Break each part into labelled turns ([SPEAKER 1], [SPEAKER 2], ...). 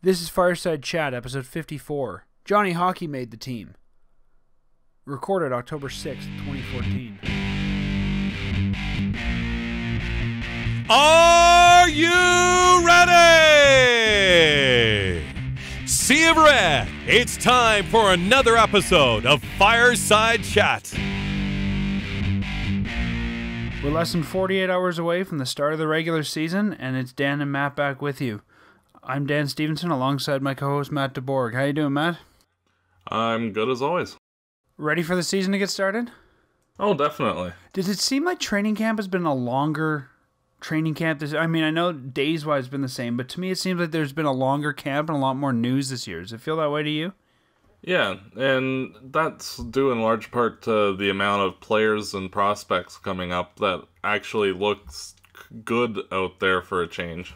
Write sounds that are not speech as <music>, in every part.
[SPEAKER 1] This is Fireside Chat, episode 54. Johnny Hockey made the team. Recorded October 6th, 2014.
[SPEAKER 2] Are you ready? Sea of Red, it's time for another episode of Fireside Chat.
[SPEAKER 1] We're less than 48 hours away from the start of the regular season, and it's Dan and Matt back with you. I'm Dan Stevenson alongside my co-host Matt DeBorg. How you doing, Matt?
[SPEAKER 3] I'm good as always.
[SPEAKER 1] Ready for the season to get started?
[SPEAKER 3] Oh, definitely.
[SPEAKER 1] Does it seem like training camp has been a longer training camp this I mean, I know days wise has been the same, but to me it seems like there's been a longer camp and a lot more news this year. Does it feel that way to you?
[SPEAKER 3] Yeah, and that's due in large part to the amount of players and prospects coming up that actually looks good out there for a change.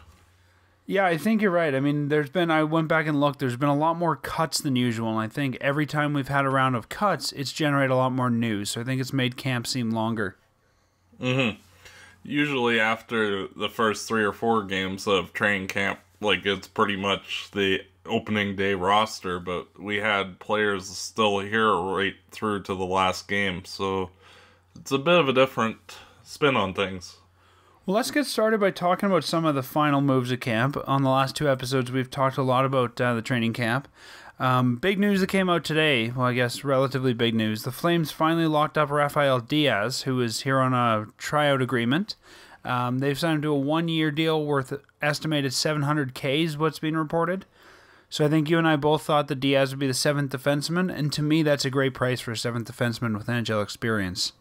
[SPEAKER 1] Yeah, I think you're right. I mean, there's been I went back and looked. There's been a lot more cuts than usual, and I think every time we've had a round of cuts, it's generated a lot more news. So I think it's made camp seem longer.
[SPEAKER 3] Mm-hmm. Usually after the first three or four games of training camp, like it's pretty much the opening day roster, but we had players still here right through to the last game, so it's a bit of a different spin on things.
[SPEAKER 1] Well, let's get started by talking about some of the final moves of camp. On the last two episodes, we've talked a lot about uh, the training camp. Um, big news that came out today, well, I guess relatively big news. The Flames finally locked up Raphael Diaz, who is here on a tryout agreement. Um, they've signed him to a one year deal worth estimated 700K, is what's being reported. So I think you and I both thought that Diaz would be the seventh defenseman, and to me, that's a great price for a seventh defenseman with NHL experience.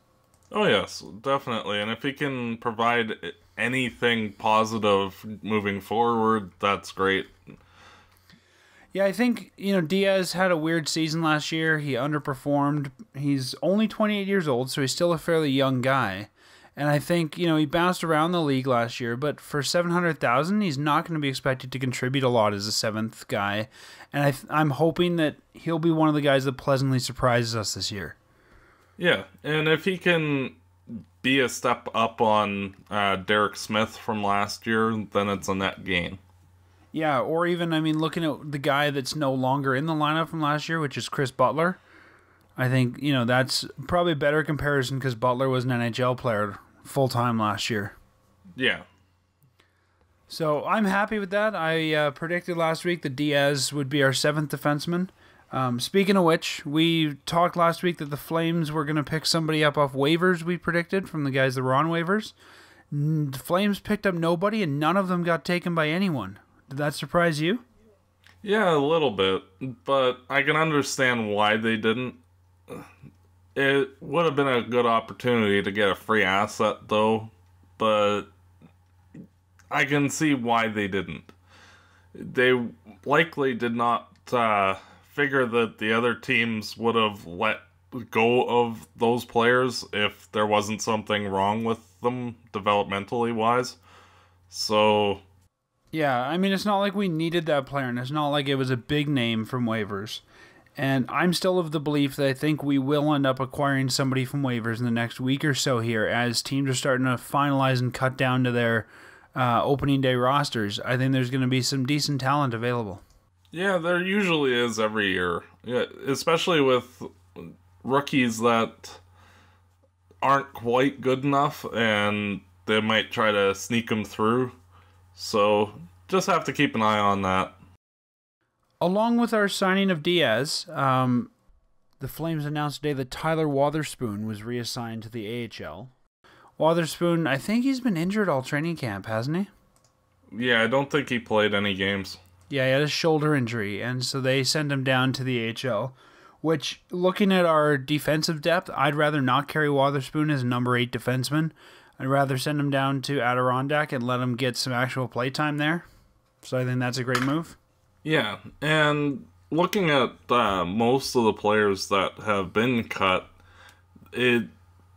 [SPEAKER 3] Oh yes, definitely. And if he can provide anything positive moving forward, that's great.
[SPEAKER 1] Yeah, I think, you know, Diaz had a weird season last year. He underperformed. He's only 28 years old, so he's still a fairly young guy. And I think, you know, he bounced around the league last year, but for 700,000, he's not going to be expected to contribute a lot as a seventh guy. And I I'm hoping that he'll be one of the guys that pleasantly surprises us this year.
[SPEAKER 3] Yeah, and if he can be a step up on uh, Derek Smith from last year, then it's a net gain.
[SPEAKER 1] Yeah, or even I mean, looking at the guy that's no longer in the lineup from last year, which is Chris Butler. I think you know that's probably a better comparison because Butler was an NHL player full time last year.
[SPEAKER 3] Yeah.
[SPEAKER 1] So I'm happy with that. I uh, predicted last week that Diaz would be our seventh defenseman. Um, speaking of which, we talked last week that the Flames were going to pick somebody up off waivers. We predicted from the guys that were on waivers. The Flames picked up nobody, and none of them got taken by anyone. Did that surprise you?
[SPEAKER 3] Yeah, a little bit, but I can understand why they didn't. It would have been a good opportunity to get a free asset, though, but I can see why they didn't. They likely did not uh, figure that the other teams would have let go of those players if there wasn't something wrong with them developmentally wise. So
[SPEAKER 1] yeah, I mean it's not like we needed that player and it's not like it was a big name from waivers. And I'm still of the belief that I think we will end up acquiring somebody from waivers in the next week or so here as teams are starting to finalize and cut down to their uh, opening day rosters. I think there's going to be some decent talent available.
[SPEAKER 3] Yeah, there usually is every year. Yeah, especially with rookies that aren't quite good enough and they might try to sneak them through. So, just have to keep an eye on that.
[SPEAKER 1] Along with our signing of Diaz, um, the Flames announced today that Tyler Wotherspoon was reassigned to the AHL. Wotherspoon, I think he's been injured all training camp, hasn't he?
[SPEAKER 3] Yeah, I don't think he played any games.
[SPEAKER 1] Yeah, he had a shoulder injury, and so they send him down to the AHL. Which, looking at our defensive depth, I'd rather not carry Wotherspoon as number eight defenseman. I'd rather send him down to Adirondack and let him get some actual play time there. So I think that's a great move.
[SPEAKER 3] Yeah, and looking at uh, most of the players that have been cut, it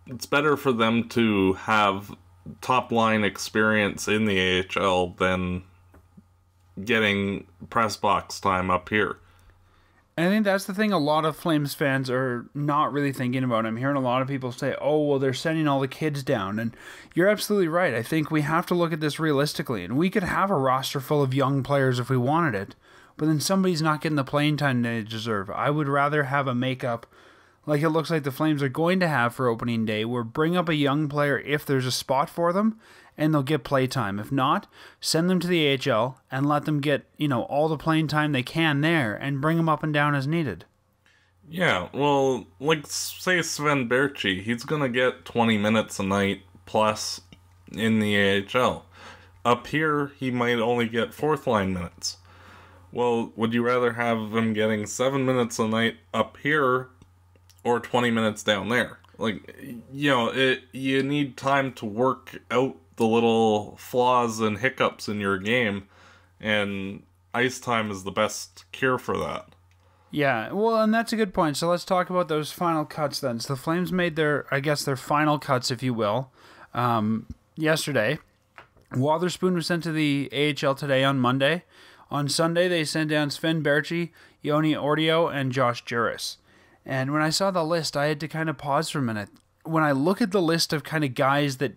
[SPEAKER 3] it's better for them to have top line experience in the AHL than getting press box time up here.
[SPEAKER 1] And I think that's the thing a lot of Flames fans are not really thinking about. I'm hearing a lot of people say, oh, well, they're sending all the kids down. And you're absolutely right. I think we have to look at this realistically. And we could have a roster full of young players if we wanted it. but then somebody's not getting the playing time they deserve. I would rather have a makeup like it looks like the Flames are going to have for opening day, where bring up a young player if there's a spot for them and they'll get play time. If not, send them to the AHL and let them get, you know, all the playing time they can there and bring them up and down as needed.
[SPEAKER 3] Yeah, well, like say Sven Baertschi, he's gonna get 20 minutes a night plus in the AHL. Up here, he might only get fourth line minutes. Well, would you rather have him getting seven minutes a night up here or 20 minutes down there? Like, you know, it you need time to work out the little flaws and hiccups in your game, and ice time is the best cure for that.
[SPEAKER 1] Yeah, well, and that's a good point. So let's talk about those final cuts then. So the Flames made their, I guess, their final cuts, if you will, um, yesterday. Wotherspoon was sent to the AHL today on Monday. On Sunday, they sent down Sven Baertschi, Joni Ortio, and Josh Jooris. And when I saw the list, I had to kind of pause for a minute. When I look at the list of kind of guys that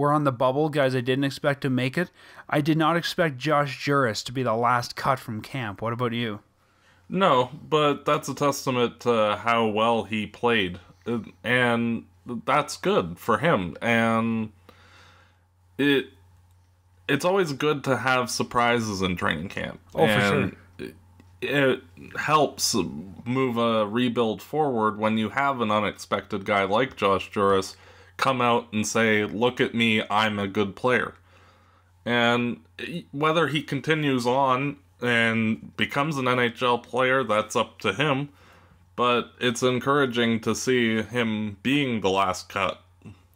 [SPEAKER 1] were on the bubble, guys I didn't expect to make it, I did not expect Josh Jooris to be the last cut from camp. What about you?
[SPEAKER 3] No, but that's a testament to how well he played. And that's good for him. And it it's always good to have surprises in training camp.
[SPEAKER 1] Oh,
[SPEAKER 3] and
[SPEAKER 1] for
[SPEAKER 3] sure. It helps move a rebuild forward when you have an unexpected guy like Josh Jooris come out and say, "Look at me, I'm a good player." And whether he continues on and becomes an NHL player, that's up to him. But it's encouraging to see him being the last cut.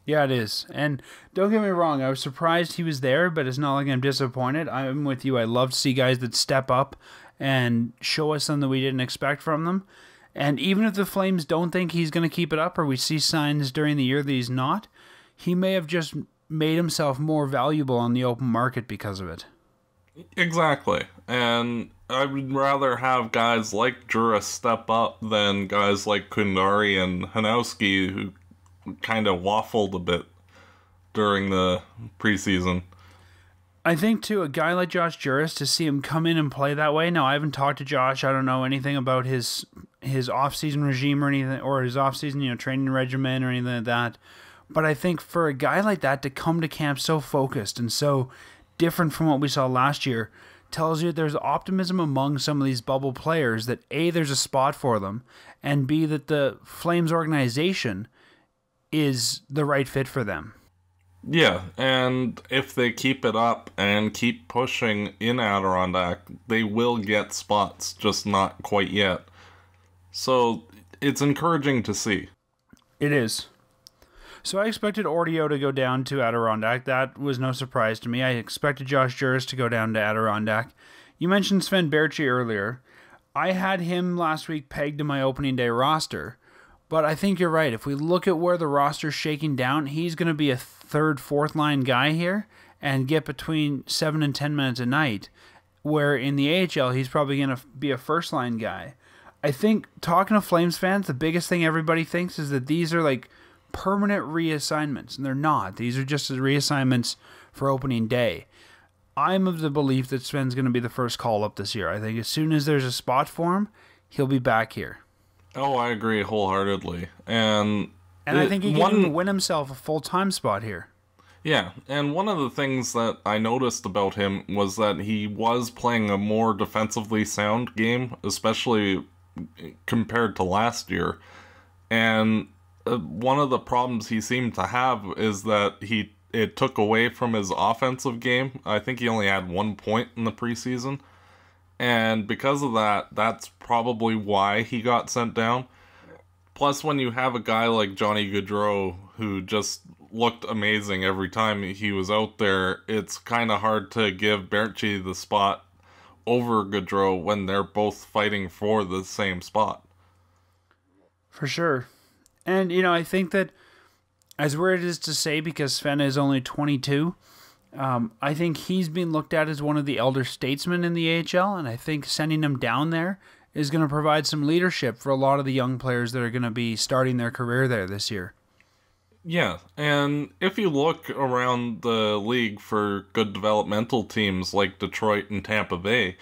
[SPEAKER 1] Yeah, it is. And don't get me wrong, I was surprised he was there, but it's not like I'm disappointed. I'm with you. I love to see guys that step up and show us something we didn't expect from them. And even if the Flames don't think he's going to keep it up, or we see signs during the year that he's not, he may have just made himself more valuable on the open market because of it.
[SPEAKER 3] Exactly. And I would rather have guys like Jooris step up than guys like Cundari and Hanowski who kind of waffled a bit during the preseason.
[SPEAKER 1] I think too a guy like Josh Jooris to see him come in and play that way. Now I haven't talked to Josh. I don't know anything about his his off season regime or anything or his off season you know training regimen or anything like that. But I think for a guy like that to come to camp so focused and so different from what we saw last year tells you there's optimism among some of these bubble players that A, there's a spot for them, and B, that the Flames organization is the right fit for them.
[SPEAKER 3] Yeah, and if they keep it up and keep pushing in Adirondack, they will get spots, just not quite yet. So it's encouraging to see.
[SPEAKER 1] It is. So I expected Ortio to go down to Adirondack. That was no surprise to me. I expected Josh Jooris to go down to Adirondack. You mentioned Sven Baertschi earlier. I had him last week pegged to my opening day roster, but I think you're right. If we look at where the roster's shaking down, he's going to be a third, fourth line guy here and get between seven and ten minutes a night. Where in the AHL, he's probably going to be a first line guy. I think talking to Flames fans, the biggest thing everybody thinks is that these are like permanent reassignments, and they're not. These are just reassignments for opening day. I'm of the belief that Sven's going to be the first call up this year. I think as soon as there's a spot for him, he'll be back here.
[SPEAKER 3] Oh, I agree wholeheartedly. And
[SPEAKER 1] and I think he can
[SPEAKER 3] one-
[SPEAKER 1] even win himself a full time spot here.
[SPEAKER 3] Yeah, and one of the things that I noticed about him was that he was playing a more defensively sound game, especially compared to last year. And uh, one of the problems he seemed to have is that he it took away from his offensive game. I think he only had one point in the preseason. And because of that, that's probably why he got sent down. Plus, when you have a guy like Johnny Gaudreau who just looked amazing every time he was out there, it's kind of hard to give Baertschi the spot over Gaudreau when they're both fighting for the same spot.
[SPEAKER 1] For sure. And, you know, I think that as weird as it is to say because Sven is only 22, um, I think he's being looked at as one of the elder statesmen in the AHL, and I think sending him down there is going to provide some leadership for a lot of the young players that are going to be starting their career there this year.
[SPEAKER 3] Yeah, and if you look around the league for good developmental teams like Detroit and Tampa Bay,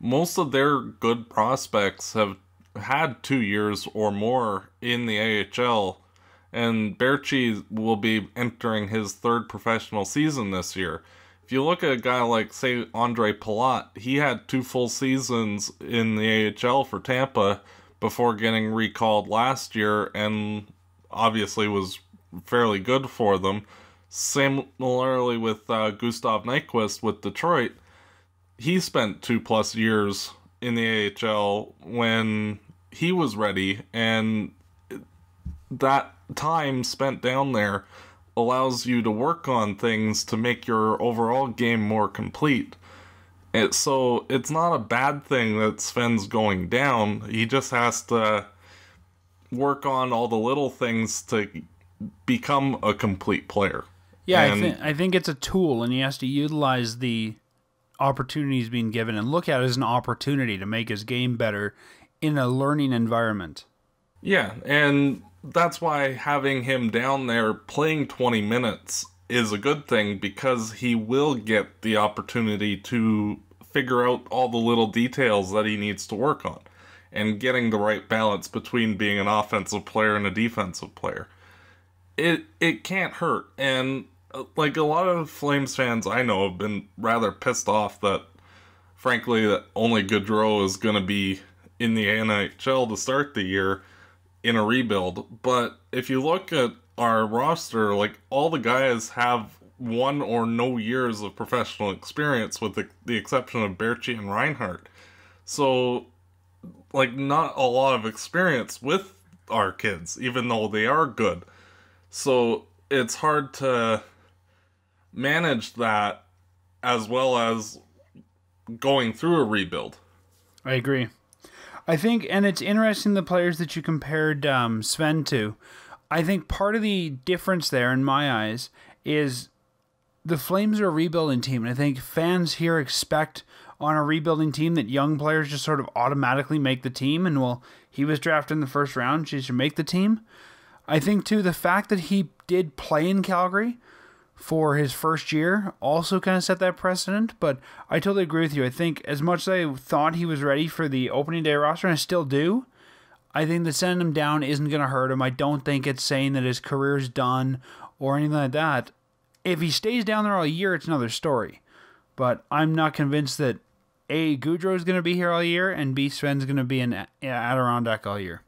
[SPEAKER 3] most of their good prospects have had two years or more in the AHL, and Baertschi will be entering his third professional season this year. If you look at a guy like, say, Andre Palat, he had two full seasons in the AHL for Tampa before getting recalled last year, and obviously was fairly good for them. Similarly with uh, Gustav Nyquist with Detroit, he spent two plus years in the AHL when he was ready, and that time spent down there allows you to work on things to make your overall game more complete. It, so it's not a bad thing that Sven's going down. He just has to work on all the little things to become a complete player.
[SPEAKER 1] Yeah,
[SPEAKER 3] And-
[SPEAKER 1] I, think I think it's a tool, and he has to utilize the opportunities being given and look at it as an opportunity to make his game better in a learning environment.
[SPEAKER 3] Yeah, and that's why having him down there playing 20 minutes is a good thing because he will get the opportunity to figure out all the little details that he needs to work on and getting the right balance between being an offensive player and a defensive player. It it can't hurt and uh, like a lot of Flames fans I know have been rather pissed off that frankly that only Gaudreau is going to be in the NHL to start the year in a rebuild. But if you look at our roster, like all the guys have one or no years of professional experience, with the, the exception of Baertschi and Reinhart. So, like, not a lot of experience with our kids, even though they are good. So it's hard to manage that as well as going through a rebuild.
[SPEAKER 1] I agree. I think, and it's interesting the players that you compared um, Sven to. I think part of the difference there, in my eyes, is the Flames are a rebuilding team, and I think fans here expect on a rebuilding team that young players just sort of automatically make the team. And well, he was drafted in the first round, she should make the team. I think too the fact that he did play in Calgary for his first year also kind of set that precedent. But I totally agree with you. I think as much as I thought he was ready for the opening day roster, and I still do, I think that sending him down isn't going to hurt him. I don't think it's saying that his career's done or anything like that. If he stays down there all year, it's another story. But I'm not convinced that A, Gaudreau is going to be here all year, and B, Sven's going to be in Adirondack all year.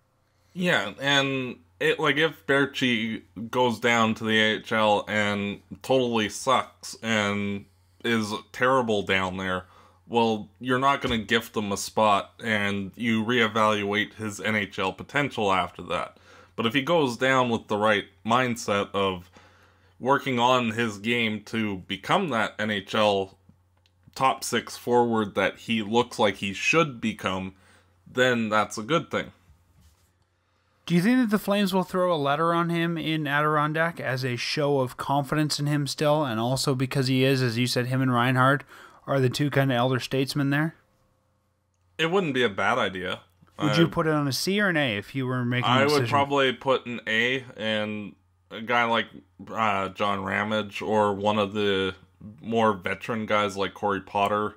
[SPEAKER 3] Yeah, and it like if Baertschi goes down to the AHL and totally sucks and is terrible down there, well, you're not going to gift him a spot and you reevaluate his NHL potential after that. But if he goes down with the right mindset of working on his game to become that NHL top six forward that he looks like he should become, then that's a good thing.
[SPEAKER 1] Do you think that the Flames will throw a letter on him in Adirondack as a show of confidence in him still, and also because he is, as you said, him and Reinhart are the two kind of elder statesmen there?
[SPEAKER 3] It wouldn't be a bad idea.
[SPEAKER 1] Would you put it on a C or an A if you were making?
[SPEAKER 3] I would probably put an A, and a guy like uh, John Ramage or one of the more veteran guys like Corey Potter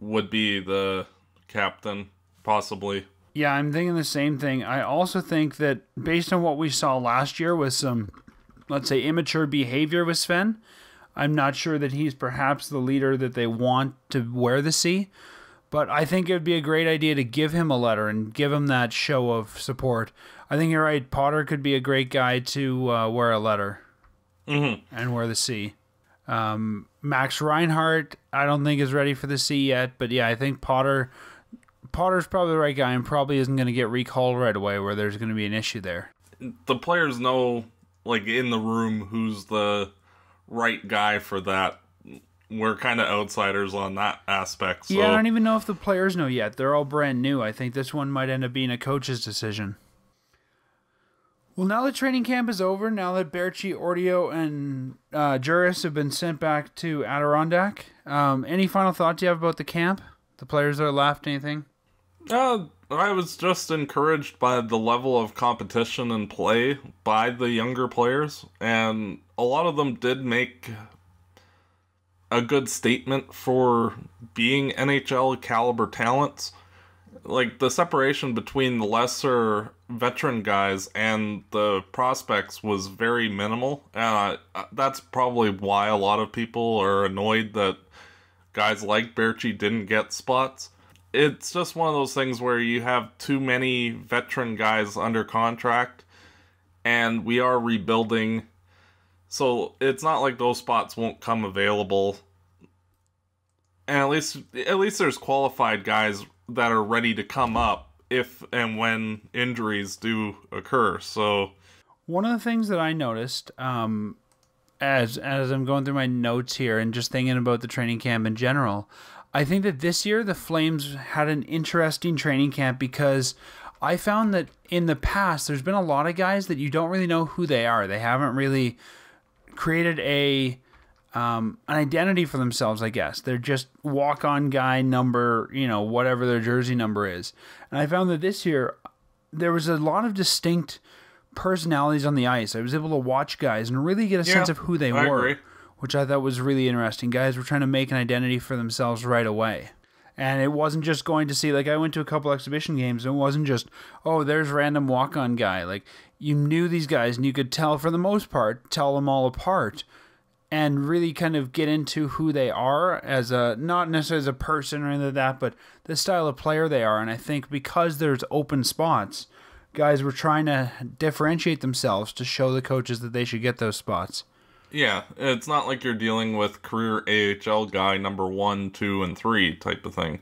[SPEAKER 3] would be the captain, possibly.
[SPEAKER 1] Yeah, I'm thinking the same thing. I also think that based on what we saw last year with some, let's say, immature behavior with Sven, I'm not sure that he's perhaps the leader that they want to wear the C. But I think it would be a great idea to give him a letter and give him that show of support. I think you're right. Potter could be a great guy to uh, wear a letter
[SPEAKER 3] Mm-hmm.
[SPEAKER 1] and wear the C. Um, Max Reinhart, I don't think is ready for the C yet, but yeah, I think Potter. Potter's probably the right guy and probably isn't going to get recalled right away where there's going to be an issue there.
[SPEAKER 3] The players know, like in the room, who's the right guy for that. We're kind of outsiders on that aspect. So
[SPEAKER 1] Yeah, I don't even know if the players know yet. They're all brand new. I think this one might end up being a coach's decision. Well, now that training camp is over, now that Baertschi, Ortio, and uh, Jooris have been sent back to Adirondack, um, any final thoughts you have about the camp? The players that are left, anything?
[SPEAKER 3] Uh, I was just encouraged by the level of competition and play by the younger players, and a lot of them did make a good statement for being NHL caliber talents. Like the separation between the lesser veteran guys and the prospects was very minimal, uh, that's probably why a lot of people are annoyed that guys like Baertschi didn't get spots. It's just one of those things where you have too many veteran guys under contract, and we are rebuilding. So it's not like those spots won't come available. And at least at least there's qualified guys that are ready to come up if and when injuries do occur. So
[SPEAKER 1] one of the things that I noticed um, as as I'm going through my notes here and just thinking about the training camp in general, I think that this year the Flames had an interesting training camp because I found that in the past there's been a lot of guys that you don't really know who they are. They haven't really created a um, an identity for themselves, I guess. They're just walk on guy number, you know, whatever their jersey number is. And I found that this year there was a lot of distinct personalities on the ice. I was able to watch guys and really get a
[SPEAKER 3] Yeah,
[SPEAKER 1] sense of who they
[SPEAKER 3] I
[SPEAKER 1] were,
[SPEAKER 3] agree.
[SPEAKER 1] Which I thought was really interesting. Guys were trying to make an identity for themselves right away. And it wasn't just going to see like I went to a couple exhibition games and it wasn't just oh there's random walk on guy like you knew these guys and you could tell for the most part tell them all apart and really kind of get into who they are as a not necessarily as a person or anything like that, but the style of player they are. And I think because there's open spots, guys were trying to differentiate themselves to show the coaches that they should get those spots.
[SPEAKER 3] Yeah, it's not like you're dealing with career AHL guy number one, two, and three type of thing.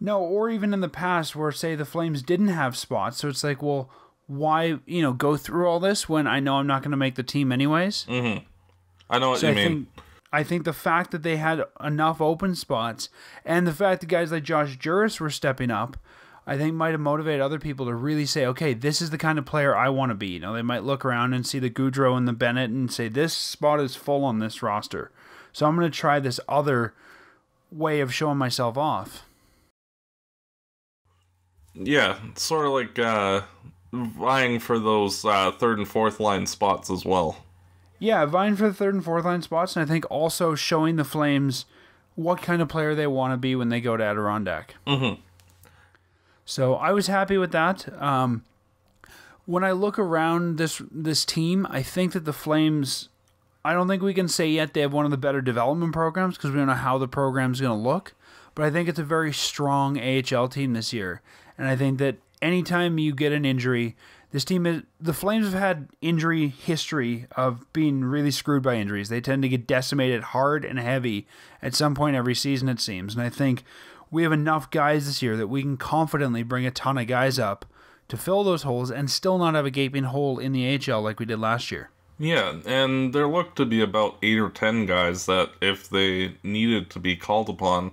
[SPEAKER 1] No, or even in the past where say the Flames didn't have spots, so it's like, well, why you know go through all this when I know I'm not going to make the team anyways? Mm-hmm.
[SPEAKER 3] I know what
[SPEAKER 1] So
[SPEAKER 3] you
[SPEAKER 1] I
[SPEAKER 3] mean.
[SPEAKER 1] think I think the fact that they had enough open spots and the fact that guys like Josh Jooris were stepping up, I think might have motivated other people to really say, okay, this is the kind of player I want to be. You know, they might look around and see the Gaudreau and the Bennett and say, this spot is full on this roster. So I'm going to try this other way of showing myself off.
[SPEAKER 3] Yeah, sort of like uh, vying for those uh, third and fourth line spots as well.
[SPEAKER 1] Yeah, vying for the third and fourth line spots, and I think also showing the Flames what kind of player they want to be when they go to Adirondack.
[SPEAKER 3] Mm-hmm.
[SPEAKER 1] So I was happy with that. Um, when I look around this this team, I think that the Flames. I don't think we can say yet they have one of the better development programs because we don't know how the program's going to look. But I think it's a very strong AHL team this year, and I think that anytime you get an injury, this team is the Flames have had injury history of being really screwed by injuries. They tend to get decimated hard and heavy at some point every season, it seems. And I think we have enough guys this year that we can confidently bring a ton of guys up to fill those holes and still not have a gaping hole in the AHL like we did last year.
[SPEAKER 3] Yeah, and there looked to be about eight or ten guys that, if they needed to be called upon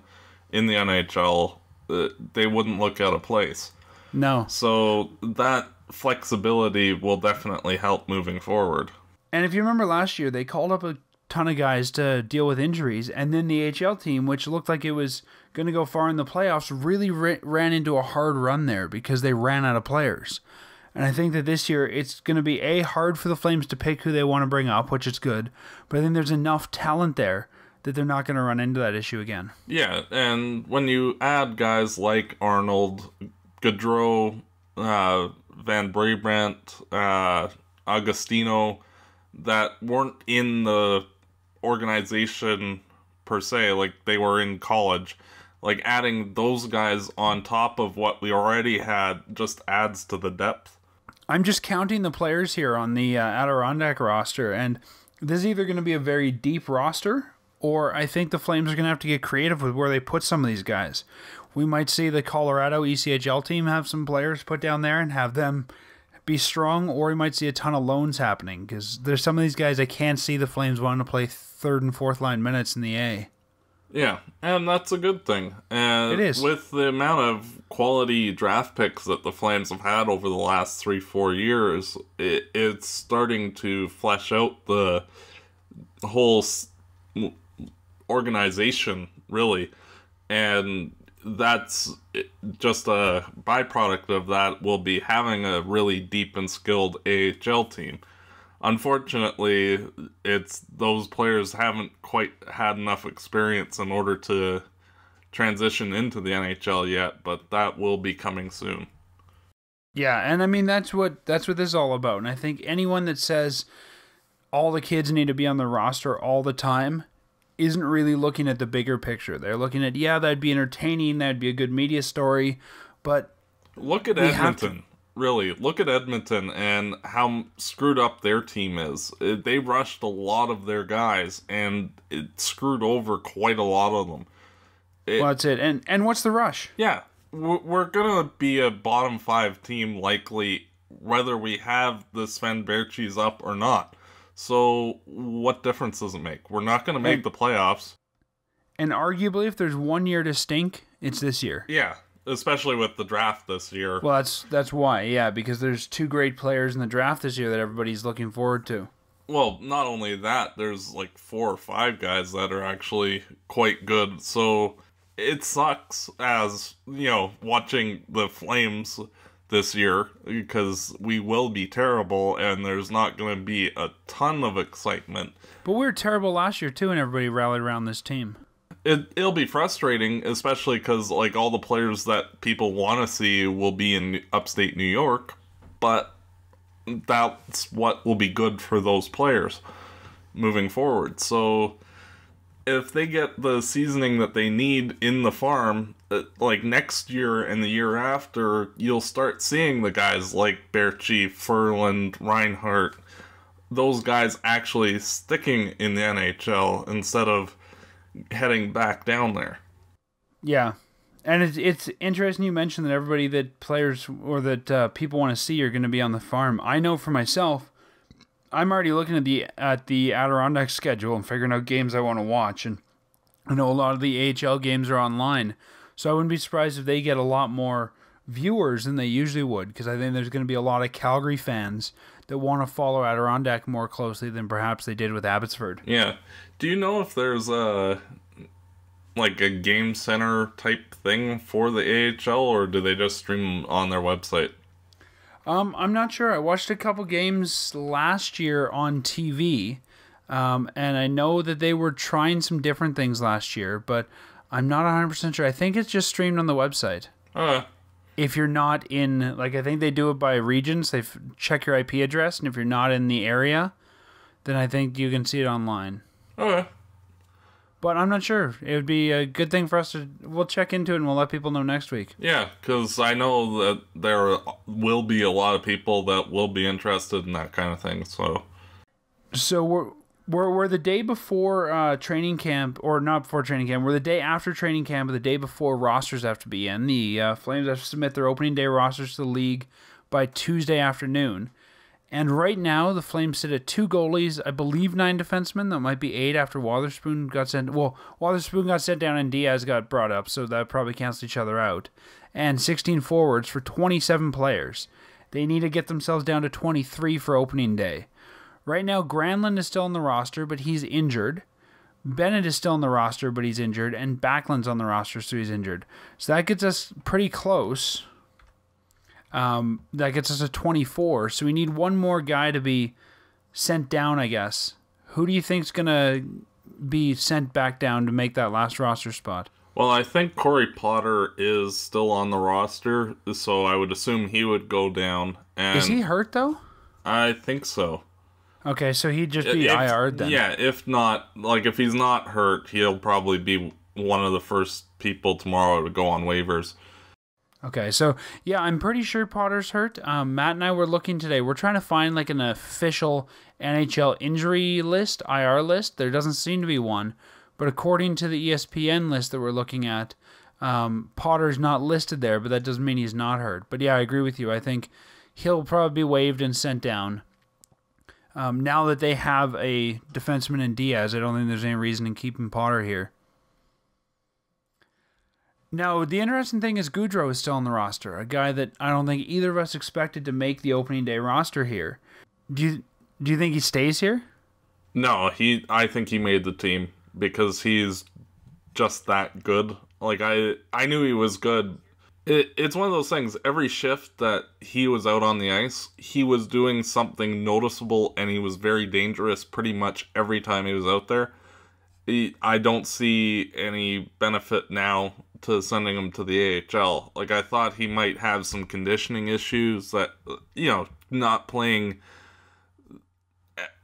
[SPEAKER 3] in the NHL, uh, they wouldn't look out of place.
[SPEAKER 1] No.
[SPEAKER 3] So that flexibility will definitely help moving forward.
[SPEAKER 1] And if you remember last year, they called up a ton of guys to deal with injuries, and then the AHL team, which looked like it was going to go far in the playoffs, really ran into a hard run there because they ran out of players. And I think that this year it's going to be a hard for the Flames to pick who they want to bring up, which is good. But I think there's enough talent there that they're not going to run into that issue again.
[SPEAKER 3] Yeah, and when you add guys like Arnold, Gaudreau, uh, Van Brabant, uh, Agostino, that weren't in the organization per se, like they were in college, like adding those guys on top of what we already had just adds to the depth.
[SPEAKER 1] I'm just counting the players here on the uh, Adirondack roster, and this is either going to be a very deep roster, or I think the Flames are going to have to get creative with where they put some of these guys. We might see the Colorado ECHL team have some players put down there and have them be strong, or we might see a ton of loans happening because there's some of these guys I can't see the Flames wanting to play third and fourth line minutes in the A.
[SPEAKER 3] Yeah, and that's a good thing. And
[SPEAKER 1] It is.
[SPEAKER 3] with the amount of quality draft picks that the Flames have had over the last three, four years, it, it's starting to flesh out the whole organization, really. And that's just a byproduct of that will be having a really deep and skilled AHL team. Unfortunately, it's those players haven't quite had enough experience in order to transition into the NHL yet, but that will be coming soon.
[SPEAKER 1] Yeah, and I mean that's what that's what this is all about. And I think anyone that says all the kids need to be on the roster all the time isn't really looking at the bigger picture. They're looking at yeah, that'd be entertaining, that'd be a good media story, but
[SPEAKER 3] look at Edmonton. Really, look at Edmonton and how screwed up their team is. Uh, they rushed a lot of their guys, and it screwed over quite a lot of them.
[SPEAKER 1] It, well, that's it. And and what's the rush?
[SPEAKER 3] Yeah, we're gonna be a bottom five team likely, whether we have the Sven Baertschi's up or not. So what difference does it make? We're not gonna make and, the playoffs.
[SPEAKER 1] And arguably, if there's one year to stink, it's this year.
[SPEAKER 3] Yeah, especially with the draft this year.
[SPEAKER 1] Well, that's that's why, yeah, because there's two great players in the draft this year that everybody's looking forward to.
[SPEAKER 3] Well, not only that, there's like four or five guys that are actually quite good. So it sucks as, you know, watching the Flames this year because we will be terrible and there's not going to be a ton of excitement.
[SPEAKER 1] But we were terrible last year too and everybody rallied around this team
[SPEAKER 3] it it'll be frustrating, especially because like all the players that people want to see will be in upstate New York, but that's what will be good for those players moving forward. So if they get the seasoning that they need in the farm, uh, like next year and the year after, you'll start seeing the guys like Baertschi, Ferland, Reinhart, those guys actually sticking in the NHL instead of heading back down there.
[SPEAKER 1] Yeah, and it's it's interesting you mentioned that everybody that players or that uh, people want to see are going to be on the farm. I know for myself, I'm already looking at the at the Adirondack schedule and figuring out games I want to watch, and I know a lot of the AHL games are online, so I wouldn't be surprised if they get a lot more viewers than they usually would because I think there's going to be a lot of Calgary fans that want to follow Adirondack more closely than perhaps they did with Abbotsford.
[SPEAKER 3] Yeah. Do you know if there's a like a game center type thing for the AHL or do they just stream on their website?
[SPEAKER 1] Um, I'm not sure. I watched a couple games last year on TV, um, and I know that they were trying some different things last year, but I'm not 100% sure. I think it's just streamed on the website.
[SPEAKER 3] Uh,
[SPEAKER 1] if you're not in like I think they do it by regions. They check your IP address, and if you're not in the area, then I think you can see it online.
[SPEAKER 3] Okay.
[SPEAKER 1] But I'm not sure. It would be a good thing for us to. We'll check into it and we'll let people know next week.
[SPEAKER 3] Yeah, because I know that there will be a lot of people that will be interested in that kind of thing. So.
[SPEAKER 1] So we're we're, we're the day before uh, training camp, or not before training camp. We're the day after training camp, but the day before rosters have to be in. The uh, Flames have to submit their opening day rosters to the league by Tuesday afternoon. And right now, the Flames sit at two goalies, I believe nine defensemen. That might be eight after Wotherspoon got sent. Well, Wotherspoon got sent down and Diaz got brought up, so that probably cancels each other out. And 16 forwards for 27 players. They need to get themselves down to 23 for opening day. Right now, Granlund is still on the roster, but he's injured. Bennett is still on the roster, but he's injured, and Backlund's on the roster, so he's injured. So that gets us pretty close. Um, that gets us to 24. So we need one more guy to be sent down, I guess. Who do you think's gonna be sent back down to make that last roster spot?
[SPEAKER 3] Well, I think Corey Potter is still on the roster, so I would assume he would go down. And
[SPEAKER 1] is he hurt though?
[SPEAKER 3] I think so.
[SPEAKER 1] Okay, so he'd just be if, IR then.
[SPEAKER 3] Yeah, if not, like if he's not hurt, he'll probably be one of the first people tomorrow to go on waivers.
[SPEAKER 1] Okay, so yeah, I'm pretty sure Potter's hurt. Um, Matt and I were looking today. We're trying to find like an official NHL injury list, IR list. There doesn't seem to be one, but according to the ESPN list that we're looking at, um, Potter's not listed there, but that doesn't mean he's not hurt. But yeah, I agree with you. I think he'll probably be waived and sent down. Um, now that they have a defenseman in Diaz, I don't think there's any reason in keeping Potter here. Now, the interesting thing is Gaudreau is still on the roster, a guy that I don't think either of us expected to make the opening day roster here. Do you do you think he stays here?
[SPEAKER 3] No, he. I think he made the team because he's just that good. Like I, I knew he was good It, it's one of those things. Every shift that he was out on the ice, he was doing something noticeable, and he was very dangerous pretty much every time he was out there. He, I don't see any benefit now to sending him to the AHL. Like I thought he might have some conditioning issues that you know, not playing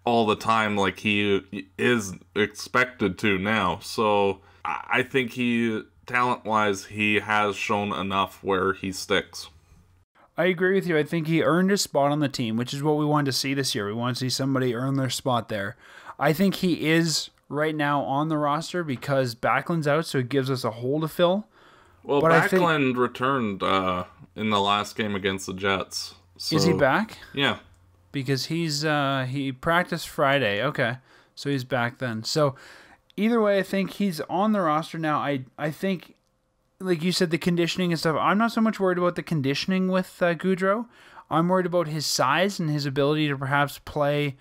[SPEAKER 3] all the time like he is expected to now. So I think he talent wise, he has shown enough where he sticks.
[SPEAKER 1] I agree with you. I think he earned a spot on the team, which is what we wanted to see this year. We want to see somebody earn their spot there. I think he is right now on the roster because Backlund's out, so it gives us a hole to fill.
[SPEAKER 3] Well, but Backlund think... returned uh, in the last game against the Jets.
[SPEAKER 1] So... Is he back?
[SPEAKER 3] Yeah,
[SPEAKER 1] because he's uh, he practiced Friday. Okay, so he's back then. So either way, I think he's on the roster now. I I think, like you said, the conditioning and stuff. I'm not so much worried about the conditioning with uh, Gaudreau. I'm worried about his size and his ability to perhaps play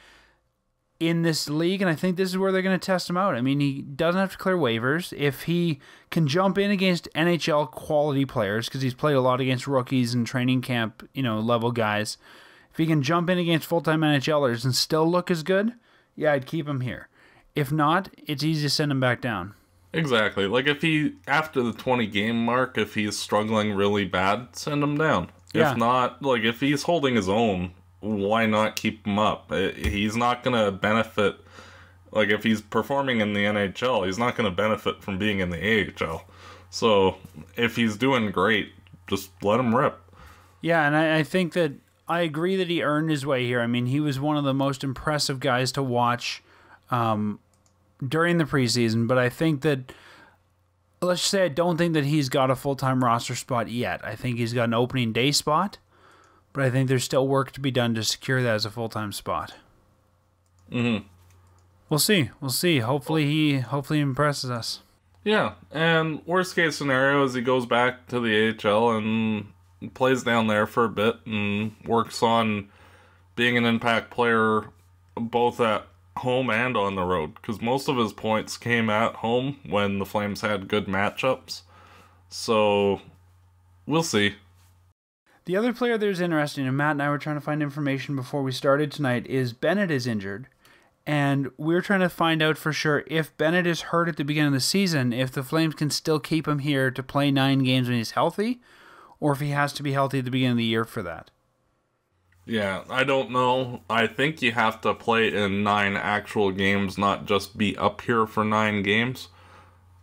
[SPEAKER 1] in this league, and I think this is where they're going to test him out. I mean, he doesn't have to clear waivers. If he can jump in against NHL quality players, because he's played a lot against rookies and training camp, you know, level guys. If he can jump in against full time NHLers and still look as good, yeah, I'd keep him here. If not, it's easy to send him back down.
[SPEAKER 3] Exactly. Like if he after the 20 game mark, if he's struggling really bad, send him down. Yeah. If not, like if he's holding his own, why not keep him up? He's not going to benefit like if he's performing in the NHL, he's not going to benefit from being in the AHL. So, if he's doing great, just let him rip.
[SPEAKER 1] Yeah, and I, I think that I agree that he earned his way here. I mean, he was one of the most impressive guys to watch um, during the preseason, but I think that let's say I don't think that he's got a full time roster spot yet. I think he's got an opening day spot, but I think there's still work to be done to secure that as a full time spot.
[SPEAKER 3] Mm-hmm.
[SPEAKER 1] We'll see. We'll see. Hopefully he hopefully impresses us.
[SPEAKER 3] Yeah, and worst case scenario is he goes back to the AHL and plays down there for a bit and works on being an impact player both at home and on the road because most of his points came at home when the Flames had good matchups. So we'll see.
[SPEAKER 1] The other player that is interesting, and Matt and I were trying to find information before we started tonight, is Bennett is injured. And we're trying to find out for sure if Bennett is hurt at the beginning of the season, if the Flames can still keep him here to play nine games when he's healthy, or if he has to be healthy at the beginning of the year for that.
[SPEAKER 3] Yeah, I don't know. I think you have to play in nine actual games, not just be up here for nine games.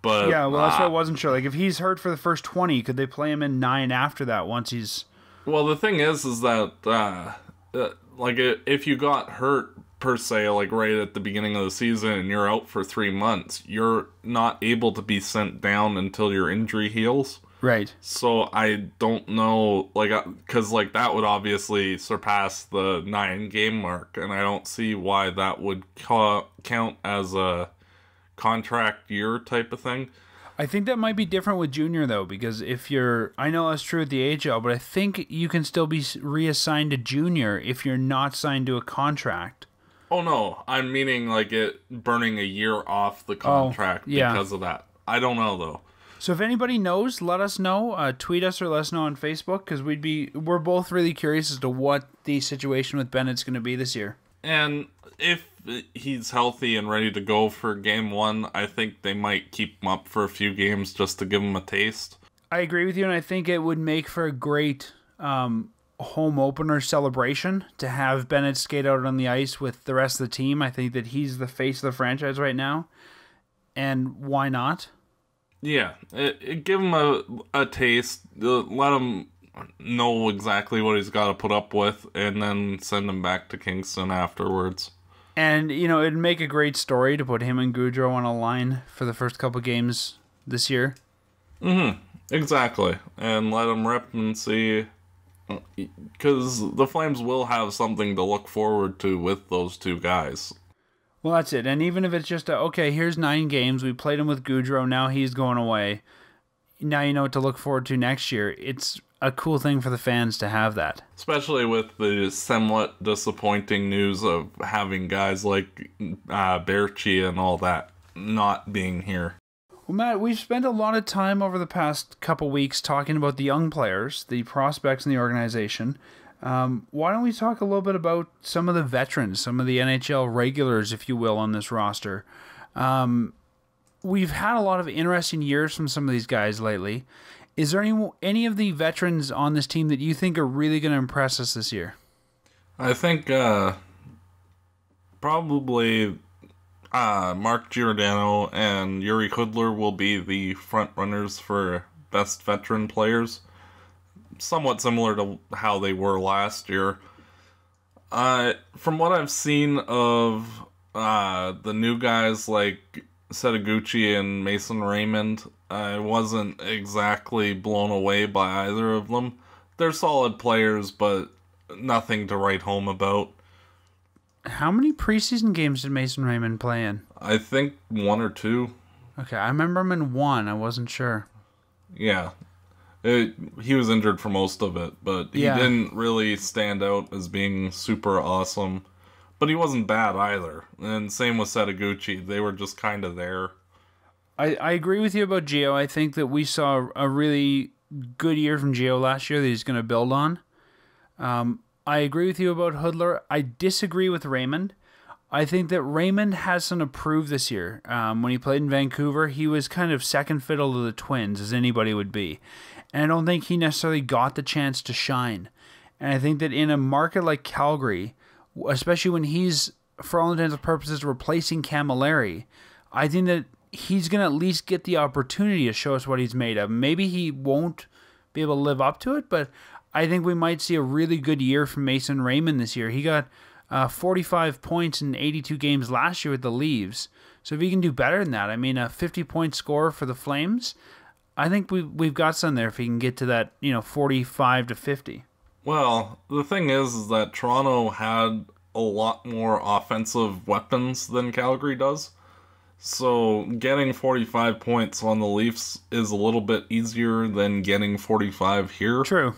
[SPEAKER 3] But
[SPEAKER 1] yeah, well, that's uh, what I wasn't sure. Like, if he's hurt for the first twenty, could they play him in nine after that? Once he's
[SPEAKER 3] well, the thing is, is that uh, uh, like if you got hurt per se, like right at the beginning of the season, and you're out for three months, you're not able to be sent down until your injury heals.
[SPEAKER 1] Right.
[SPEAKER 3] So I don't know, like, because uh, like that would obviously surpass the nine game mark, and I don't see why that would ca- count as a contract year type of thing.
[SPEAKER 1] I think that might be different with junior though, because if you're, I know that's true with the AHL, but I think you can still be reassigned to junior if you're not signed to a contract.
[SPEAKER 3] Oh no, I'm meaning like it burning a year off the oh, contract oh, yeah. because of that. I don't know though.
[SPEAKER 1] So if anybody knows, let us know. Uh, tweet us or let us know on Facebook because we'd be we're both really curious as to what the situation with Bennett's going to be this year.
[SPEAKER 3] And if he's healthy and ready to go for game one, I think they might keep him up for a few games just to give him a taste.
[SPEAKER 1] I agree with you, and I think it would make for a great um, home opener celebration to have Bennett skate out on the ice with the rest of the team. I think that he's the face of the franchise right now, and why not?
[SPEAKER 3] Yeah, it, it, give him a a taste. Uh, let him know exactly what he's got to put up with, and then send him back to Kingston afterwards.
[SPEAKER 1] And you know, it'd make a great story to put him and Gaudreau on a line for the first couple games this year.
[SPEAKER 3] Mm-hmm. Exactly, and let him rip and see, because the Flames will have something to look forward to with those two guys.
[SPEAKER 1] Well, that's it. And even if it's just a, okay, here's nine games. We played him with Gaudreau. Now he's going away. Now you know what to look forward to next year. It's a cool thing for the fans to have that.
[SPEAKER 3] Especially with the somewhat disappointing news of having guys like uh, Baertschi and all that not being here.
[SPEAKER 1] Well, Matt, we've spent a lot of time over the past couple weeks talking about the young players, the prospects in the organization. Um, why don't we talk a little bit about some of the veterans, some of the NHL regulars, if you will, on this roster? Um, we've had a lot of interesting years from some of these guys lately. Is there any any of the veterans on this team that you think are really going to impress us this year?
[SPEAKER 3] I think uh, probably uh, Mark Giordano and Jiri Hudler will be the front runners for best veteran players. Somewhat similar to how they were last year. Uh, from what I've seen of uh, the new guys like Setoguchi and Mason Raymond, I wasn't exactly blown away by either of them. They're solid players, but nothing to write home about.
[SPEAKER 1] How many preseason games did Mason Raymond play in?
[SPEAKER 3] I think one or two.
[SPEAKER 1] Okay, I remember him in one. I wasn't sure.
[SPEAKER 3] Yeah. It, he was injured for most of it, but he
[SPEAKER 1] Yeah.
[SPEAKER 3] didn't really stand out as being super awesome. But he wasn't bad either. And same with Setoguchi. They were just kind of there.
[SPEAKER 1] I, I agree with you about Geo. I think that we saw a really good year from Geo last year that he's going to build on. Um, I agree with you about Hudler. I disagree with Raymond. I think that Raymond has some to prove this year. Um, when he played in Vancouver, he was kind of second fiddle to the Twins, as anybody would be. And I don't think he necessarily got the chance to shine. And I think that in a market like Calgary, especially when he's, for all intents and purposes, replacing Cammalleri, I think that he's going to at least get the opportunity to show us what he's made of. Maybe he won't be able to live up to it, but I think we might see a really good year from Mason Raymond this year. He got uh, 45 points in 82 games last year with the Leaves. So if he can do better than that, I mean, a 50 point score for the Flames, I think we we've got some there if he can get to that, you know, 45 to 50.
[SPEAKER 3] Well, the thing is, is that Toronto had a lot more offensive weapons than Calgary does. So getting 45 points on the Leafs is a little bit easier than getting 45 here.
[SPEAKER 1] True.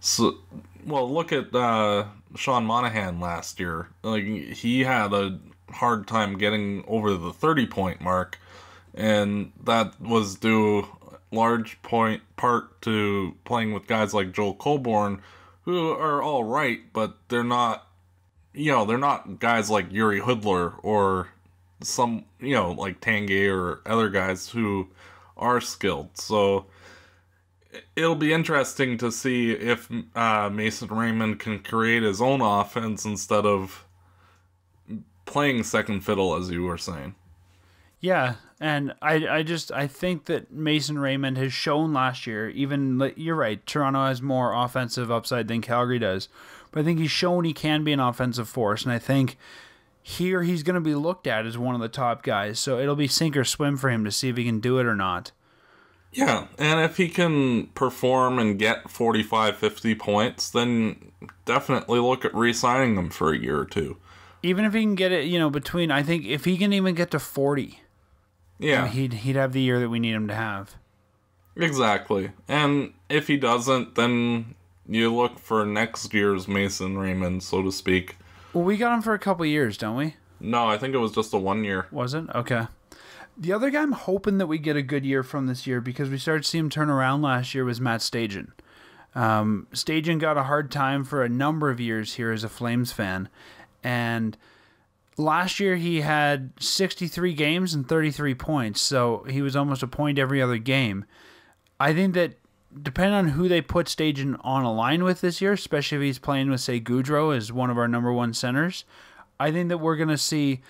[SPEAKER 3] So, well, look at uh, Sean Monahan last year. Like he had a hard time getting over the 30 point mark, and that was due large point part to playing with guys like Joel Colborne, who are all right, but they're not. You know, they're not guys like Jiri Hudler or some, you know, like Tanguay or other guys who are skilled. So it'll be interesting to see if uh, Mason Raymond can create his own offense instead of playing second fiddle, as you were saying.
[SPEAKER 1] Yeah, and I, I just I think that Mason Raymond has shown last year. Even you're right, Toronto has more offensive upside than Calgary does, but I think he's shown he can be an offensive force, and I think here he's going to be looked at as one of the top guys. So it'll be sink or swim for him to see if he can do it or not.
[SPEAKER 3] Yeah, and if he can perform and get 45, 50 points, then definitely look at re signing him for a year or two.
[SPEAKER 1] Even if he can get it, you know, between I think if he can even get to forty,
[SPEAKER 3] Yeah,
[SPEAKER 1] he'd he'd have the year that we need him to have.
[SPEAKER 3] exactly. And if he doesn't, then you look for next year's Mason Raymond, so to speak.
[SPEAKER 1] Well, we got him for a couple years, don't we?
[SPEAKER 3] No, I think it was just a one year.
[SPEAKER 1] Was it? Okay. The other guy I'm hoping that we get a good year from this year because we started to see him turn around last year was Matt Stajan. Um, Stajan got a hard time for a number of years here as a Flames fan. And last year he had 63 games and 33 points. So he was almost a point every other game. I think that depending on who they put Stajan on a line with this year, especially if he's playing with, say, Gaudreau as one of our number one centers, I think that we're going to see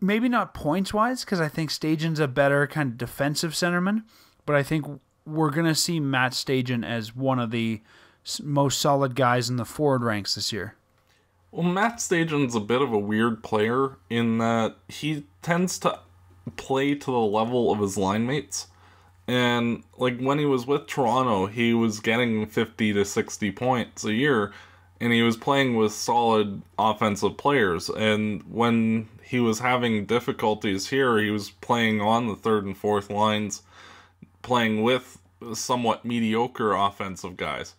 [SPEAKER 1] maybe not points wise because I think Stajan's a better kind of defensive centerman, but I think we're gonna see Matt Stajan as one of the most solid guys in the forward ranks this year.
[SPEAKER 3] Well, Matt Stajan's a bit of a weird player in that he tends to play to the level of his line mates. And like when he was with Toronto, he was getting 50 to 60 points a year and he was playing with solid offensive players and when he was having difficulties here, he was playing on the third and fourth lines playing with somewhat mediocre offensive guys.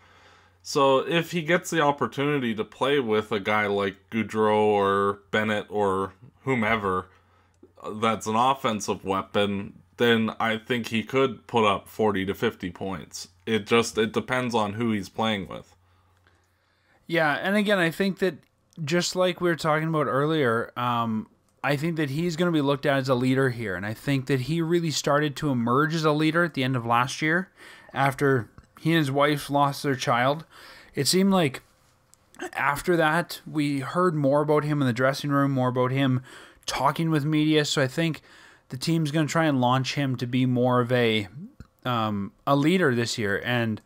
[SPEAKER 3] So if he gets the opportunity to play with a guy like Gaudreau or Bennett or whomever, that's an offensive weapon, then I think he could put up 40 to 50 points. It just it depends on who he's playing with.
[SPEAKER 1] Yeah, and again, I think that just like we were talking about earlier, um, I think that he's going to be looked at as a leader here, and I think that he really started to emerge as a leader at the end of last year, after he and his wife lost their child. It seemed like after that we heard more about him in the dressing room, more about him talking with media. So I think the team's going to try and launch him to be more of a um, a leader this year, and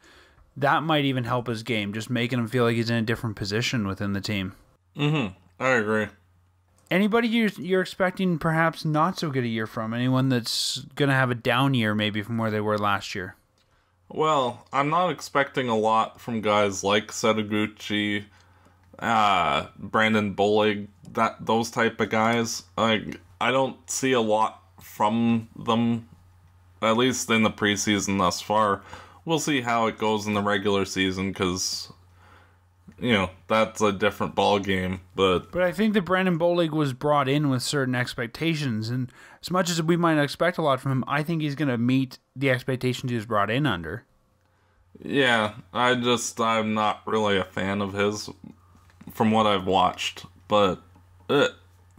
[SPEAKER 1] that might even help his game, just making him feel like he's in a different position within the team.
[SPEAKER 3] Mm-hmm. I agree.
[SPEAKER 1] Anybody you're, you're expecting perhaps not so good a year from? Anyone that's going to have a down year maybe from where they were last year?
[SPEAKER 3] Well, I'm not expecting a lot from guys like Setoguchi, uh, Brandon Bollig, that those type of guys. Like I don't see a lot from them, at least in the preseason thus far. We'll see how it goes in the regular season because you know that's a different ball game. But
[SPEAKER 1] But I think that Brandon Bollig was brought in with certain expectations, and as much as we might expect a lot from him, I think he's going to meet the expectations he was brought in under.
[SPEAKER 3] yeah, I just I'm not really a fan of his from what I've watched. But uh,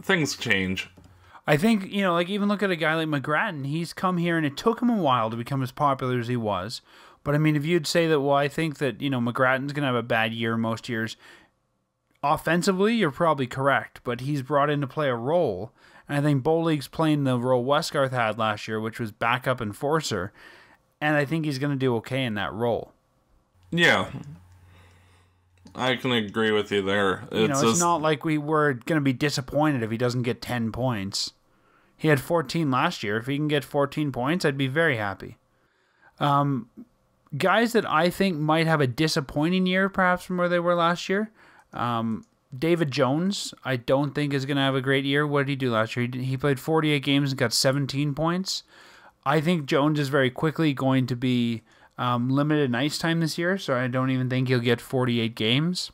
[SPEAKER 3] things change.
[SPEAKER 1] I think, you know, like even look at a guy like McGrattan. He's come here and it took him a while to become as popular as he was. But I mean, if you'd say that, well, I think that, you know, McGrattan's going to have a bad year most years, offensively, you're probably correct. But he's brought in to play a role. And I think Bollig's playing the role Westgarth had last year, which was backup enforcer. And I think he's going to do okay in that role.
[SPEAKER 3] Yeah. I can agree with you there. It's
[SPEAKER 1] You know, it's
[SPEAKER 3] just
[SPEAKER 1] not like we were going to be disappointed if he doesn't get 10 points. He had 14 last year. If he can get 14 points, I'd be very happy. Um, guys that I think might have a disappointing year, perhaps from where they were last year. Um, David Jones, I don't think is going to have a great year. What did he do last year? He, he played 48 games and got 17 points. I think Jones is very quickly going to be um, limited in ice time this year, so I don't even think he'll get 48 games.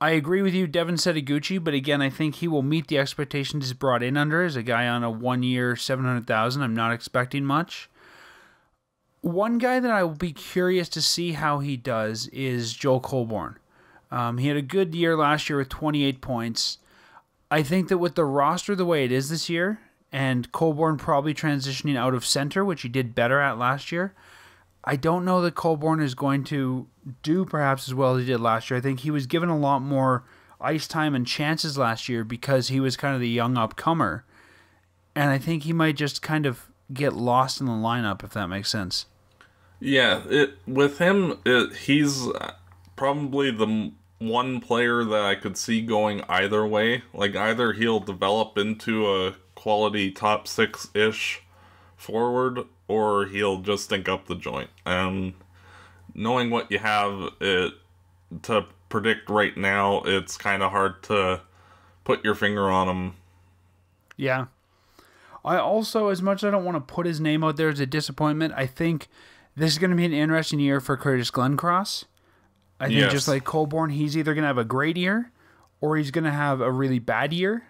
[SPEAKER 1] I agree with you, Devin Setoguchi, but again, I think he will meet the expectations he's brought in under as a guy on a one year, 700,000. I'm not expecting much. One guy that I will be curious to see how he does is Joel Colborne. Um, he had a good year last year with 28 points. I think that with the roster the way it is this year, and Colborne probably transitioning out of center, which he did better at last year, I don't know that Colborne is going to do perhaps as well as he did last year. I think he was given a lot more ice time and chances last year because he was kind of the young upcomer. And I think he might just kind of get lost in the lineup, if that makes sense.
[SPEAKER 3] Yeah, it with him, it, he's probably the one player that I could see going either way. Like either he'll develop into a quality top six ish forward, or he'll just stink up the joint. And knowing what you have, it to predict right now, it's kind of hard to put your finger on him.
[SPEAKER 1] Yeah. I also, as much as I don't want to put his name out there as a disappointment, I think this is going to be an interesting year for Curtis Glencross. I think
[SPEAKER 3] Yes.
[SPEAKER 1] just like Colborne, he's either going to have a great year or he's going to have a really bad year.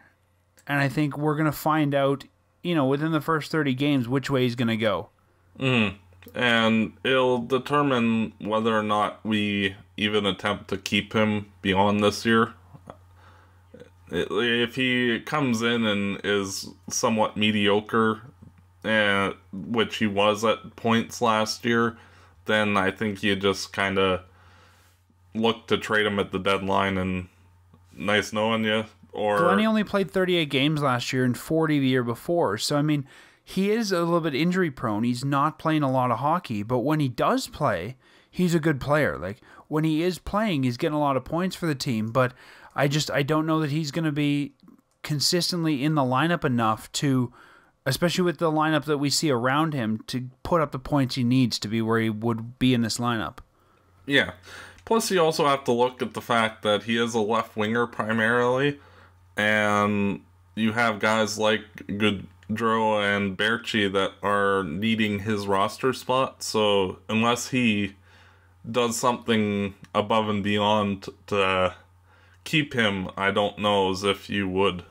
[SPEAKER 1] And I think we're going to find out, you know, within the first 30 games which way he's going to go. Mm.
[SPEAKER 3] and it'll determine whether or not we even attempt to keep him beyond this year. If he comes in and is somewhat mediocre, uh, which he was at points last year, then I think you just kind of look to trade him at the deadline and nice knowing you. Or
[SPEAKER 1] Glenny only played 38 games last year and 40 the year before. So, I mean, he is a little bit injury prone. He's not playing a lot of hockey, but when he does play, he's a good player. Like, when he is playing, he's getting a lot of points for the team, but I just I don't know that he's going to be consistently in the lineup enough to especially with the lineup that we see around him to put up the points he needs to be where he would be in this lineup.
[SPEAKER 3] Yeah. Plus, you also have to look at the fact that he is a left winger primarily, and you have guys like Gaudreau and Baertschi that are needing his roster spot. So, unless he does something above and beyond to keep him, I don't know as if you would.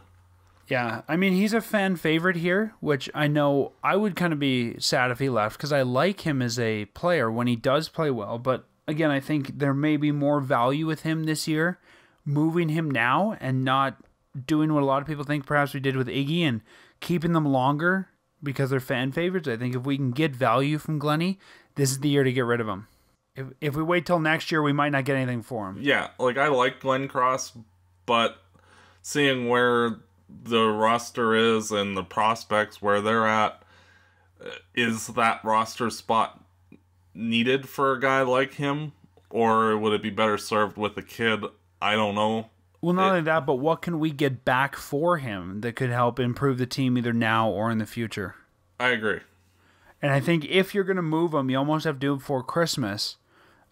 [SPEAKER 1] Yeah, I mean he's a fan favorite here, which I know I would kind of be sad if he left because I like him as a player when he does play well. But again, I think there may be more value with him this year, moving him now and not doing what a lot of people think perhaps we did with Iggy and keeping them longer because they're fan favorites. I think if we can get value from Glenny, this is the year to get rid of him. If if we wait till next year, we might not get anything for him.
[SPEAKER 3] Yeah, like I like Glencross, but seeing where the roster is and the prospects where they're at, uh, is that roster spot needed for a guy like him, or would it be better served with a kid? I don't know.
[SPEAKER 1] Well, not
[SPEAKER 3] It-
[SPEAKER 1] only that, but what can we get back for him that could help improve the team either now or in the future?
[SPEAKER 3] I agree.
[SPEAKER 1] And I think if you're going to move him, you almost have to do it before Christmas.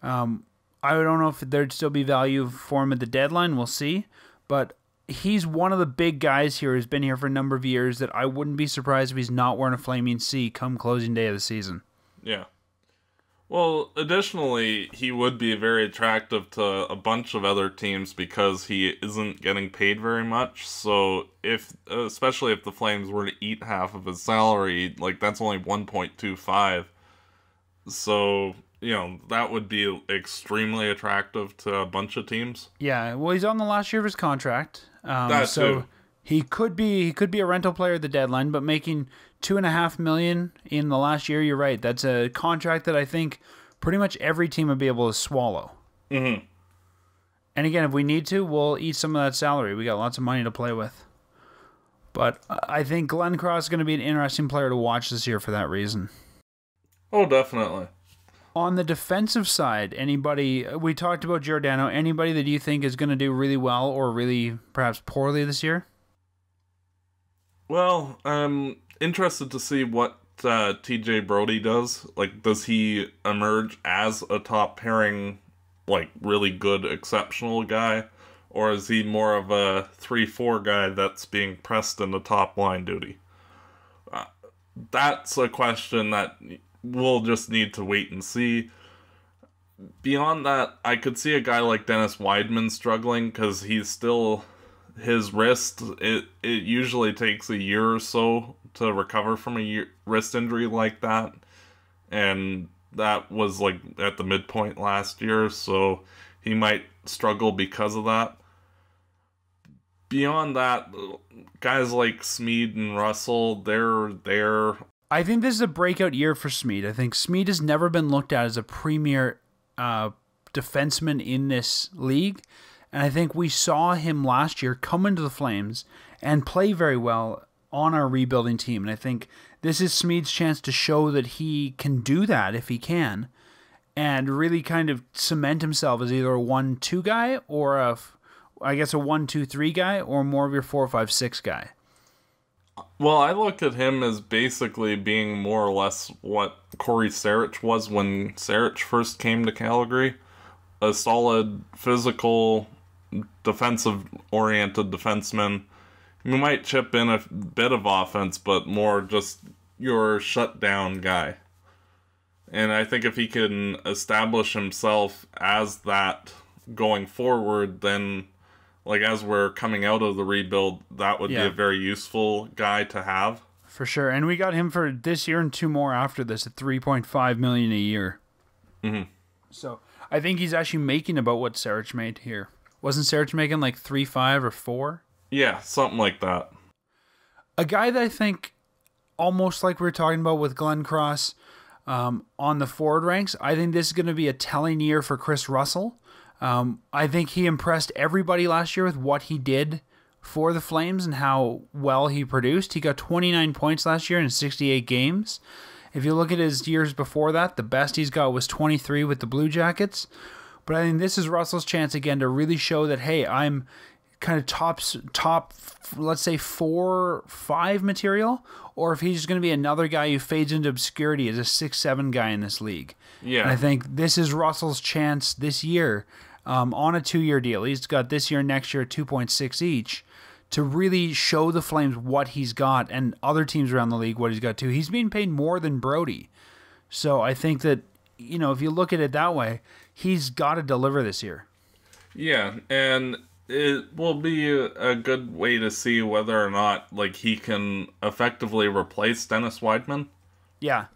[SPEAKER 1] Um, I don't know if there'd still be value for him at the deadline. We'll see. But he's one of the big guys here who's been here for a number of years that I wouldn't be surprised if he's not wearing a flaming C come closing day of the season.
[SPEAKER 3] Yeah. Well, additionally, he would be very attractive to a bunch of other teams because he isn't getting paid very much. So, if especially if the Flames were to eat half of his salary, like that's only 1.25. So, you know, that would be extremely attractive to a bunch of teams.
[SPEAKER 1] Yeah, well, he's on the last year of his contract, um, so
[SPEAKER 3] too.
[SPEAKER 1] he could be he could be a rental player at the deadline, but making two and a half million in the last year. You're right. That's a contract that I think pretty much every team would be able to swallow.
[SPEAKER 3] Mm-hmm.
[SPEAKER 1] And again, if we need to, we'll eat some of that salary. We got lots of money to play with. But I think Glencross is going to be an interesting player to watch this year for that reason.
[SPEAKER 3] Oh, definitely.
[SPEAKER 1] On the defensive side, anybody we talked about Giordano, anybody that you think is going to do really well or really perhaps poorly this year?
[SPEAKER 3] Well, I'm interested to see what uh, TJ Brodie does. Like, does he emerge as a top pairing, like, really good, exceptional guy? Or is he more of a 3 4 guy that's being pressed into top line duty? Uh, that's a question that we'll just need to wait and see. Beyond that, I could see a guy like Dennis Wideman struggling because he's still his wrist it it usually takes a year or so to recover from a year, wrist injury like that and that was like at the midpoint last year so he might struggle because of that beyond that guys like Smid and Russell they're there
[SPEAKER 1] I think this is a breakout year for Smid. I think Smid has never been looked at as a premier uh, defenseman in this league. And I think we saw him last year come into the Flames and play very well on our rebuilding team. And I think this is Smid's chance to show that he can do that if he can and really kind of cement himself as either a 1 2 guy or a, I guess, a 1 2 3 guy or more of your 4 5 6 guy.
[SPEAKER 3] Well, I look at him as basically being more or less what Cory Sarich was when Sarich first came to Calgary. A solid, physical, defensive oriented defenseman. He might chip in a bit of offense, but more just your shutdown guy. And I think if he can establish himself as that going forward, then like as we're coming out of the rebuild, that would
[SPEAKER 1] Yeah.
[SPEAKER 3] be a very useful guy to have.
[SPEAKER 1] For sure. And we got him for this year and two more after this at 3.5 million a year.
[SPEAKER 3] Mhm.
[SPEAKER 1] So I think he's actually making about what Sarich made here. Wasn't Sarich making like three five or four?
[SPEAKER 3] Yeah, something like that.
[SPEAKER 1] A guy that I think almost like we were talking about with Glencross um, on the forward ranks. I think this is going to be a telling year for Chris Russell. Um, I think he impressed everybody last year with what he did for the Flames and how well he produced. He got 29 points last year in 68 games. If you look at his years before that, the best he's got was 23 with the Blue Jackets. But I think this is Russell's chance again to really show that hey, I'm kind of top top let's say 4 5 material or if he's going to be another guy who fades into obscurity as a 6-7 guy in this league.
[SPEAKER 3] Yeah.
[SPEAKER 1] And I think this is Russell's chance this year um, on a two year deal. He's got this year and next year 2.6 each to really show the Flames what he's got and other teams around the league what he's got too. He's being paid more than Brodie. So I think that, you know, if you look at it that way, he's got to deliver this year.
[SPEAKER 3] Yeah, and it will be a, a good way to see whether or not like he can effectively replace Dennis Wideman.
[SPEAKER 1] Yeah.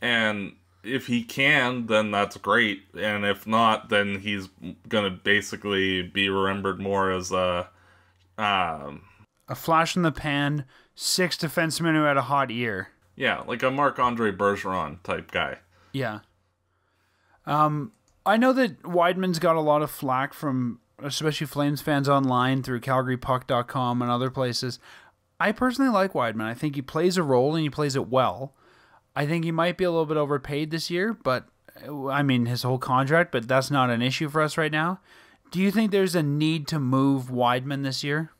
[SPEAKER 3] And if he can, then that's great. And if not, then he's gonna basically be remembered more as a um
[SPEAKER 1] A flash in the pan, six defensemen who had a hot year.
[SPEAKER 3] yeah, like a Marc Andre Bergeron type guy.
[SPEAKER 1] Yeah. Um, I know that Wideman's got a lot of flack from especially Flames fans online through CalgaryPuck.com and other places. I personally like Wideman. I think he plays a role and he plays it well. I think he might be a little bit overpaid this year, but uh, I mean his whole contract, but that's not an issue for us right now. Do you think there's a need to move Wideman this year?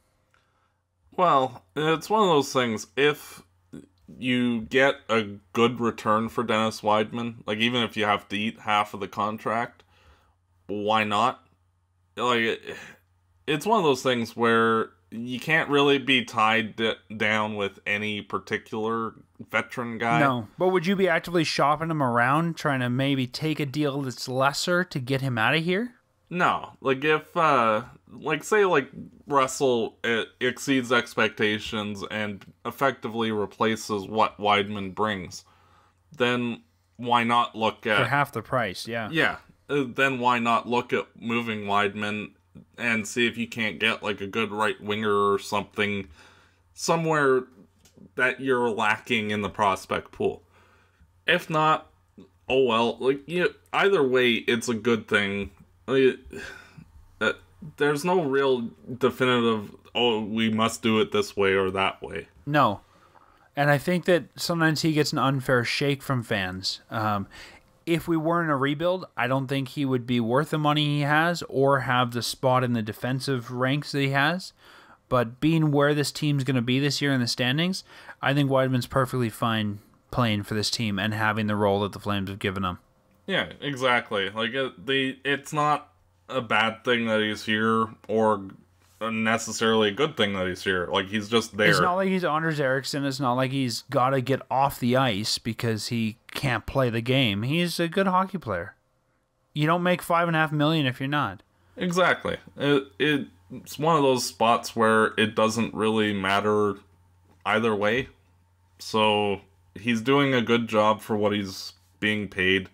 [SPEAKER 3] Well, it's one of those things. If you get a good return for Dennis Wideman, like even if you have to eat half of the contract, why not? Like, it's one of those things where you can't really be tied d- down with any particular veteran guy.
[SPEAKER 1] No. But would you be actively shopping him around, trying to maybe take a deal that's lesser to get him out of here?
[SPEAKER 3] No, like if uh like say like Russell uh, exceeds expectations and effectively replaces what Wideman brings, then why not look at For
[SPEAKER 1] half the price, yeah.
[SPEAKER 3] yeah, uh, then why not look at moving Wideman and see if you can't get like a good right winger or something somewhere that you're lacking in the prospect pool. If not, oh well. Like you, either way, it's a good thing. Like, uh, there's no real definitive. Oh, we must do it this way or that way.
[SPEAKER 1] No. And I think that sometimes he gets an unfair shake from fans. Um, if we were in a rebuild, I don't think he would be worth the money he has or have the spot in the defensive ranks that he has. But being where this team's going to be this year in the standings, I think Wideman's perfectly fine playing for this team and having the role that the Flames have given him.
[SPEAKER 3] Yeah, exactly. Like uh, it, the it's not a bad thing that he's here or necessarily a good thing that he's here. Like he's just there.
[SPEAKER 1] It's not like he's Anders Eriksson. It's not like he's got to get off the ice because he can't play the game. He's a good hockey player. You don't make five and a half million if you're not.
[SPEAKER 3] Exactly. It, it it's one of those spots where it doesn't really matter either way. So he's doing a good job for what he's being paid.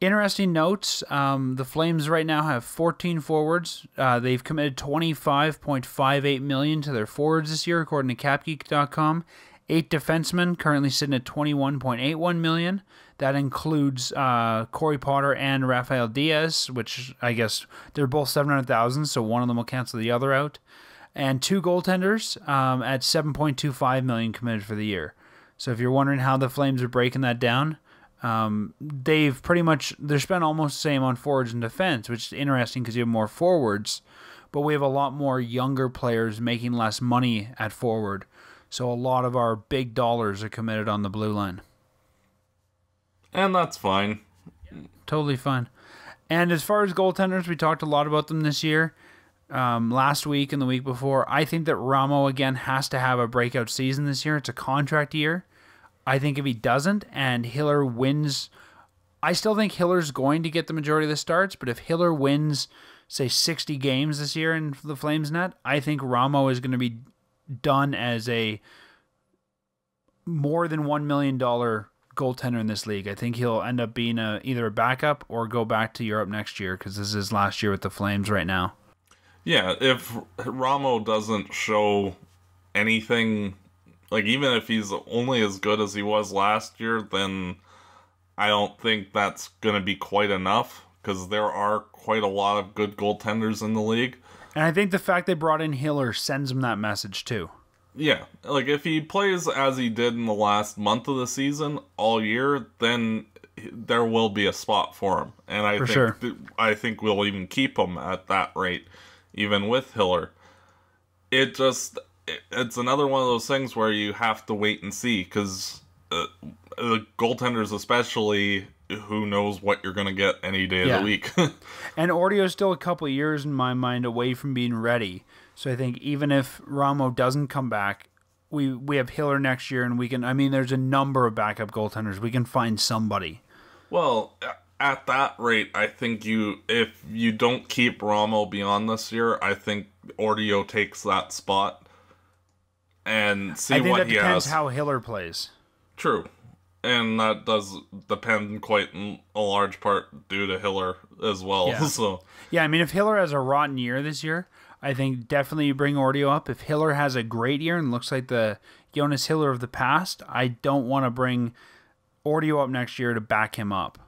[SPEAKER 1] Interesting notes. Um, the Flames right now have 14 forwards. Uh, they've committed 25.58 million to their forwards this year, according to CapGeek.com. Eight defensemen currently sitting at 21.81 million. That includes uh, Corey Potter and Raphael Diaz, which I guess they're both 700,000, so one of them will cancel the other out. And two goaltenders um, at 7.25 million committed for the year. So if you're wondering how the Flames are breaking that down, um, they've pretty much they're spent almost the same on forwards and defense, which is interesting because you have more forwards, but we have a lot more younger players making less money at forward. So a lot of our big dollars are committed on the blue line.
[SPEAKER 3] And that's fine.
[SPEAKER 1] Totally fine. And as far as goaltenders, we talked a lot about them this year. Um, last week and the week before, I think that Ramo again has to have a breakout season this year. It's a contract year. I think if he doesn't and Hiller wins, I still think Hiller's going to get the majority of the starts. But if Hiller wins, say, 60 games this year in the Flames net, I think Ramo is going to be done as a more than $1 million goaltender in this league. I think he'll end up being a, either a backup or go back to Europe next year because this is his last year with the Flames right now.
[SPEAKER 3] Yeah, if Ramo doesn't show anything, like even if he's only as good as he was last year, then I don't think that's going to be quite enough because there are quite a lot of good goaltenders in the league.
[SPEAKER 1] And I think the fact they brought in Hiller sends him that message too.
[SPEAKER 3] Yeah, like if he plays as he did in the last month of the season all year, then there will be a spot for him, and I
[SPEAKER 1] For
[SPEAKER 3] think
[SPEAKER 1] sure.
[SPEAKER 3] th- I think we'll even keep him at that rate, even with Hiller. It just it's another one of those things where you have to wait and see because uh, the goaltenders, especially, who knows what you're gonna get any day
[SPEAKER 1] Yeah.
[SPEAKER 3] of the week. <laughs>
[SPEAKER 1] And Ortio's still a couple of years in my mind away from being ready. So I think even if Ramo doesn't come back, we we have Hiller next year, and we can. I mean, there's a number of backup goaltenders. We can find somebody.
[SPEAKER 3] Well, at that rate, I think you if you don't keep Ramo beyond this year, I think Ortio takes that spot and see
[SPEAKER 1] I think
[SPEAKER 3] what
[SPEAKER 1] that
[SPEAKER 3] he
[SPEAKER 1] depends
[SPEAKER 3] has.
[SPEAKER 1] how Hiller plays.
[SPEAKER 3] True. And that does depend quite a large part due to Hiller as well.
[SPEAKER 1] Yeah. <laughs>
[SPEAKER 3] So
[SPEAKER 1] Yeah, I mean, if Hiller has a rotten year this year, I think definitely you bring Ortio up. If Hiller has a great year and looks like the Jonas Hiller of the past, I don't want to bring Ortio up next year to back him up.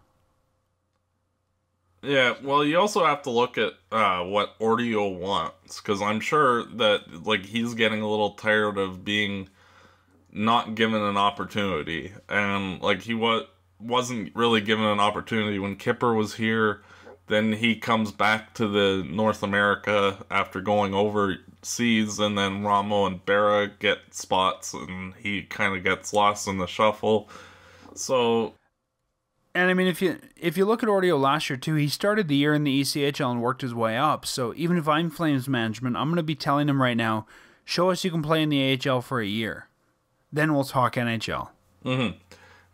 [SPEAKER 3] Yeah, well, you also have to look at uh, what Ortio wants, because I'm sure that like he's getting a little tired of being not given an opportunity, and like he was wasn't really given an opportunity when Kipper was here. Then he comes back to the North America after going overseas, and then Ramo and Berra get spots, and he kind of gets lost in the shuffle. So
[SPEAKER 1] And I mean, if you if you look at Ortio last year too, he started the year in the ECHL and worked his way up. So even if I'm Flames management, I'm going to be telling him right now, show us you can play in the AHL for a year, then we'll talk NHL. Mm-hmm.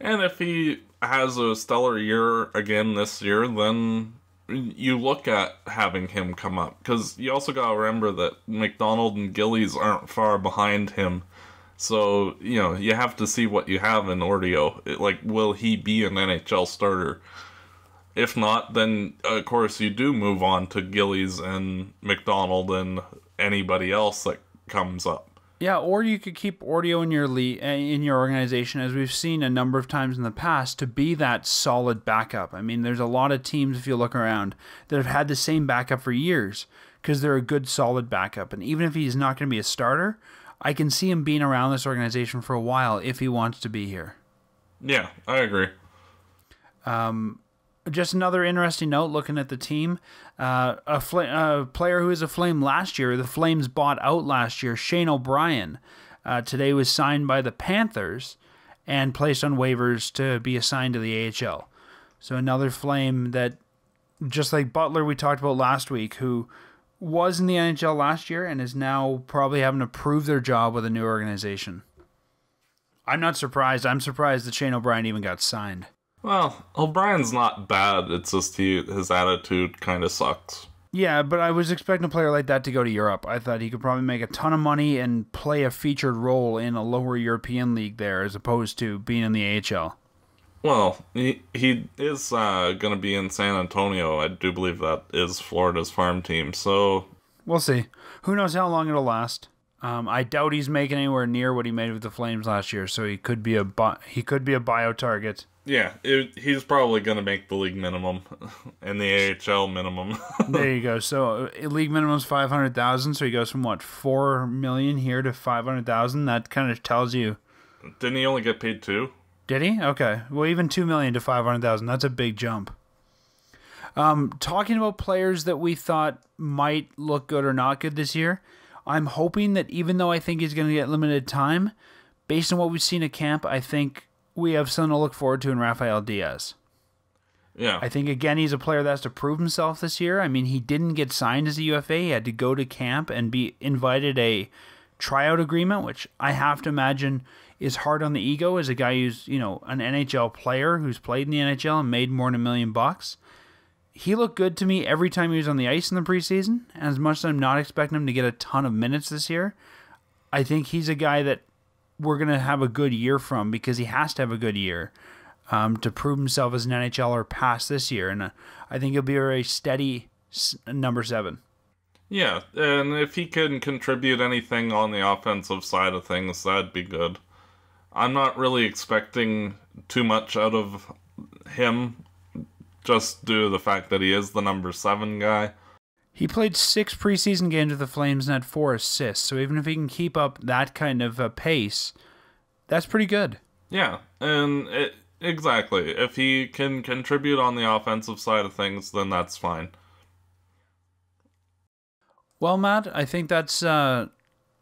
[SPEAKER 3] And if he has a stellar year again this year, then you look at having him come up because you also got to remember that McDonald and Gillies aren't far behind him. So you know you have to see what you have in Ortio. It- Like, will he be an NHL starter? If not, then of course you do move on to Gillies and McDonald and anybody else that comes up.
[SPEAKER 1] Yeah, or you could keep Ortio in your le- uh, in your organization, as we've seen a number of times in the past, to be that solid backup. I mean, there's a lot of teams, if you look around, that have had the same backup for years because they're a good, solid backup. And even if he's not going to be a starter, I can see him being around this organization for a while if he wants to be here.
[SPEAKER 3] Yeah, I agree.
[SPEAKER 1] Um, Just another interesting note looking at the team. Uh, a, fl- a player who was a Flame last year, the Flames bought out last year, Shane O'Brien, uh, today was signed by the Panthers and placed on waivers to be assigned to the AHL. So another Flame that, just like Butler, we talked about last week, who was in the NHL last year and is now probably having to prove their job with a new organization. I'm not surprised. I'm surprised that Shane O'Brien even got signed.
[SPEAKER 3] Well, O'Brien's not bad. It's just he his attitude kind of sucks.
[SPEAKER 1] Yeah, but I was expecting a player like that to go to Europe. I thought he could probably make a ton of money and play a featured role in a lower European league there as opposed to being in the AHL.
[SPEAKER 3] Well, he he is uh, going to be in San Antonio. I do believe that is Florida's farm team. So
[SPEAKER 1] We'll see. Who knows how long it'll last? Um, I doubt he's making anywhere near what he made with the Flames last year, so he could be a bi- he could be a bio target.
[SPEAKER 3] yeah, it, he's probably going to make the league minimum <laughs> and the AHL minimum. <laughs>
[SPEAKER 1] there you go. So uh, league is five hundred thousand, so he goes from what four million here to five hundred thousand. That kind of tells you.
[SPEAKER 3] Didn't he only get paid two?
[SPEAKER 1] Did he? Okay. Well, even two million to five hundred thousand. That's a big jump. Um, talking about players that we thought might look good or not good this year, I'm hoping that even though I think he's going to get limited time, based on what we've seen at camp, I think we have something to look forward to in Raphael Diaz.
[SPEAKER 3] Yeah,
[SPEAKER 1] I think again he's a player that has to prove himself this year. I mean, he didn't get signed as a UFA; he had to go to camp and be invited a tryout agreement, which I have to imagine is hard on the ego as a guy who's you know an NHL player who's played in the NHL and made more than a million bucks. He looked good to me every time he was on the ice in the preseason. As much as I'm not expecting him to get a ton of minutes this year, I think he's a guy that we're gonna have a good year from because he has to have a good year um, to prove himself as an NHLer past this year, and uh, I think he'll be a very steady s- number seven.
[SPEAKER 3] yeah, and if he can contribute anything on the offensive side of things, that'd be good. I'm not really expecting too much out of him, just due to the fact that he is the number seven guy.
[SPEAKER 1] He played six preseason games with the Flames and had four assists. So even if he can keep up that kind of a pace, that's pretty good.
[SPEAKER 3] Yeah, and it, exactly. If he can contribute on the offensive side of things, then that's fine.
[SPEAKER 1] Well, Matt, I think that's uh,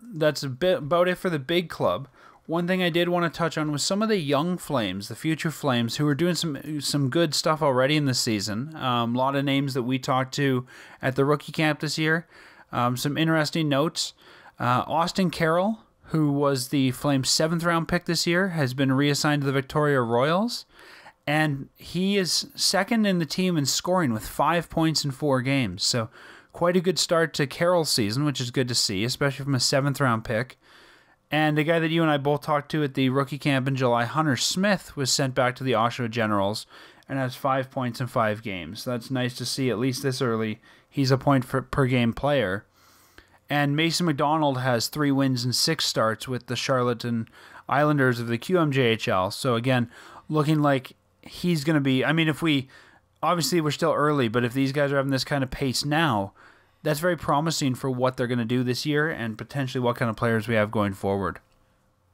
[SPEAKER 1] that's a bit about it for the big club. One thing I did want to touch on was some of the young Flames, the future Flames, who are doing some some good stuff already in this season. Um, a lot of names that we talked to at the rookie camp this year. Um, some interesting notes. Uh, Austin Carroll, who was the Flames' seventh round pick this year, has been reassigned to the Victoria Royals. And he is second in the team in scoring with five points in four games. So quite a good start to Carroll's season, which is good to see, especially from a seventh round pick. And the guy that you and I both talked to at the rookie camp in July, Hunter Smith, was sent back to the Oshawa Generals and has five points in five games. That's nice to see, at least this early. He's a point for, per game player. And Mason McDonald has three wins and six starts with the Charlotte Islanders of the QMJHL. So again, looking like he's going to be. I mean, if we obviously we're still early, but if these guys are having this kind of pace now, that's very promising for what they're going to do this year and potentially what kind of players we have going forward.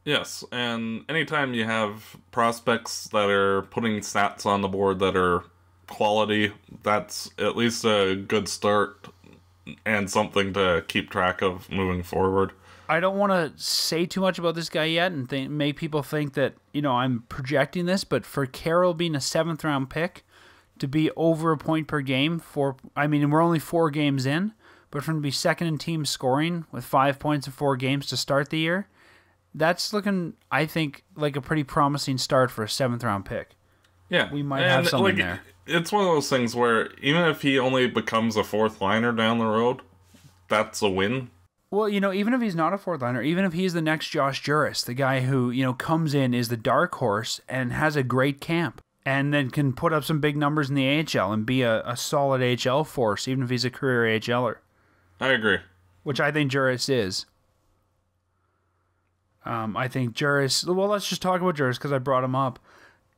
[SPEAKER 3] Yes, and anytime you have prospects that are putting stats on the board that are quality, that's at least a good start and something to keep track of moving forward.
[SPEAKER 1] I don't want to say too much about this guy yet and think, make people think that, you know, I'm projecting this, but for Carroll being a seventh round pick to be over a point per game for, I mean, we're only four games in, but for him to be second in team scoring with five points in four games to start the year, that's looking, I think, like a pretty promising start for a seventh round pick.
[SPEAKER 3] Yeah,
[SPEAKER 1] we might have something like, there.
[SPEAKER 3] It's one of those things where even if he only becomes a fourth liner down the road, that's a win.
[SPEAKER 1] Well, you know, even if he's not a fourth liner, even if he's the next Josh Jooris, the guy who, you know, comes in, is the dark horse, and has a great camp, and then can put up some big numbers in the AHL and be a, a solid AHL force, even if he's a career AHLer.
[SPEAKER 3] I agree.
[SPEAKER 1] Which I think Jooris is. Um, I think Jooris, well, let's just talk about Jooris because I brought him up.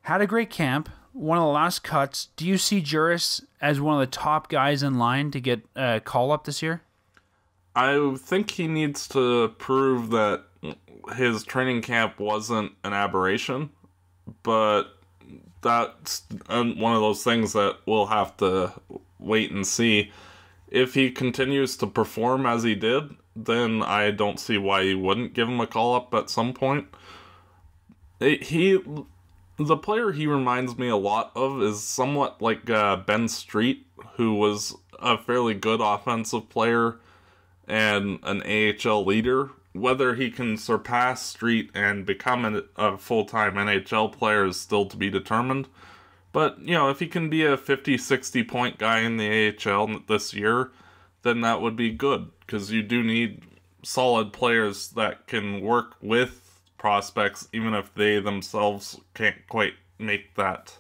[SPEAKER 1] Had a great camp, one of the last cuts. Do you see Jooris as one of the top guys in line to get a call up this year?
[SPEAKER 3] I think he needs to prove that his training camp wasn't an aberration, but that's one of those things that we'll have to wait and see. If he continues to perform as he did, then I don't see why you wouldn't give him a call up at some point. He, the player he reminds me a lot of is somewhat like uh, Ben Street, who was a fairly good offensive player and an AHL leader. Whether he can surpass Street and become a, a full time NHL player is still to be determined. But, you know, if he can be a 50 60 point guy in the AHL this year, then that would be good because you do need solid players that can work with prospects even if they themselves can't quite make that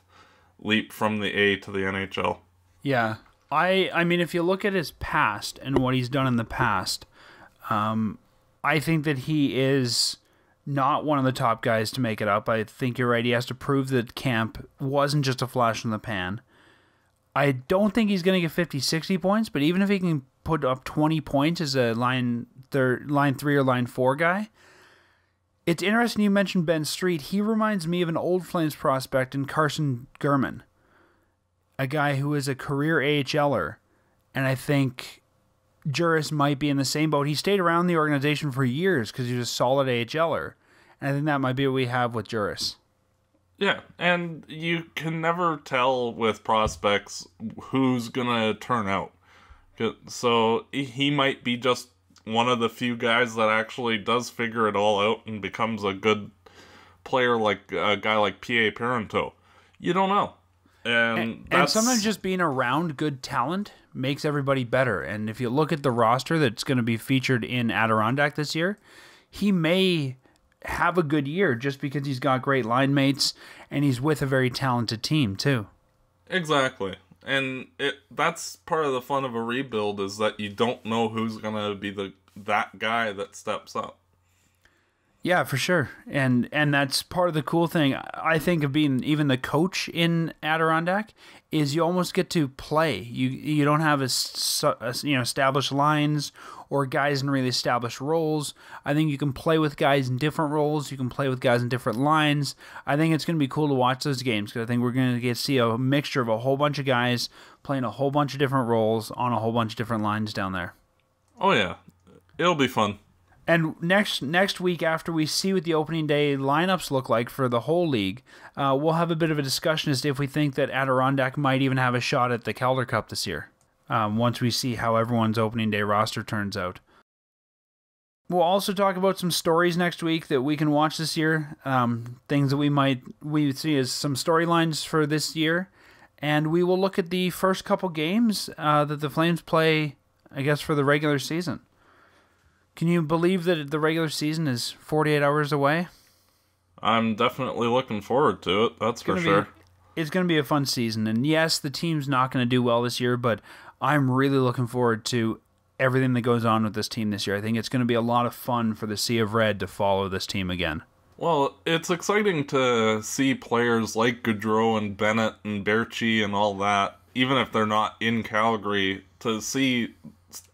[SPEAKER 3] leap from the A to the NHL.
[SPEAKER 1] Yeah, I I mean, if you look at his past and what he's done in the past, um, I think that he is not one of the top guys to make it up. I think you're right. He has to prove that camp wasn't just a flash in the pan. I don't think he's going to get 50, 60 points, but even if he can put up 20 points as a line third, line three or line four guy, it's interesting you mentioned Ben Street. He reminds me of an old Flames prospect in Carsen Germyn a guy who is a career AHLer, and I think Jooris might be in the same boat. He stayed around the organization for years because he was a solid AHLer, and I think that might be what we have with Jooris.
[SPEAKER 3] Yeah, and you can never tell with prospects who's gonna turn out. So he might be just one of the few guys that actually does figure it all out and becomes a good player like a guy like P.A. Parenteau. You don't know. And,
[SPEAKER 1] and, and, sometimes just being around good talent makes everybody better. And if you look at the roster that's going to be featured in Adirondack this year, he may have a good year just because he's got great line mates and he's with a very talented team too.
[SPEAKER 3] Exactly. And it that's part of the fun of a rebuild is that you don't know who's going to be the that guy that steps up.
[SPEAKER 1] Yeah, for sure, and and that's part of the cool thing. I think of being even the coach in Adirondack is you almost get to play. You you don't have a, a, you know established lines or guys in really established roles. I think you can play with guys in different roles. You can play with guys in different lines. I think it's going to be cool to watch those games because I think we're going to get see a mixture of a whole bunch of guys playing a whole bunch of different roles on a whole bunch of different lines down there.
[SPEAKER 3] Oh yeah, it'll be fun.
[SPEAKER 1] And next next week, after we see what the opening day lineups look like for the whole league, uh, we'll have a bit of a discussion as to if we think that Adirondack might even have a shot at the Calder Cup this year. Um, once we see how everyone's opening day roster turns out. We'll also talk about some stories next week that we can watch this year. Um, things that we might we see as some storylines for this year, and we will look at the first couple games uh, that the Flames play. I guess for the regular season. Can you believe that the regular season is 48 hours away?
[SPEAKER 3] I'm definitely looking forward to it. That's for sure.
[SPEAKER 1] Be, it's going to be a fun season, and yes, the team's not going to do well this year, but I'm really looking forward to everything that goes on with this team this year. I think it's going to be a lot of fun for the Sea of Red to follow this team again.
[SPEAKER 3] Well, it's exciting to see players like Gaudreau and Bennett and Baertschi and all that, even if they're not in Calgary, to see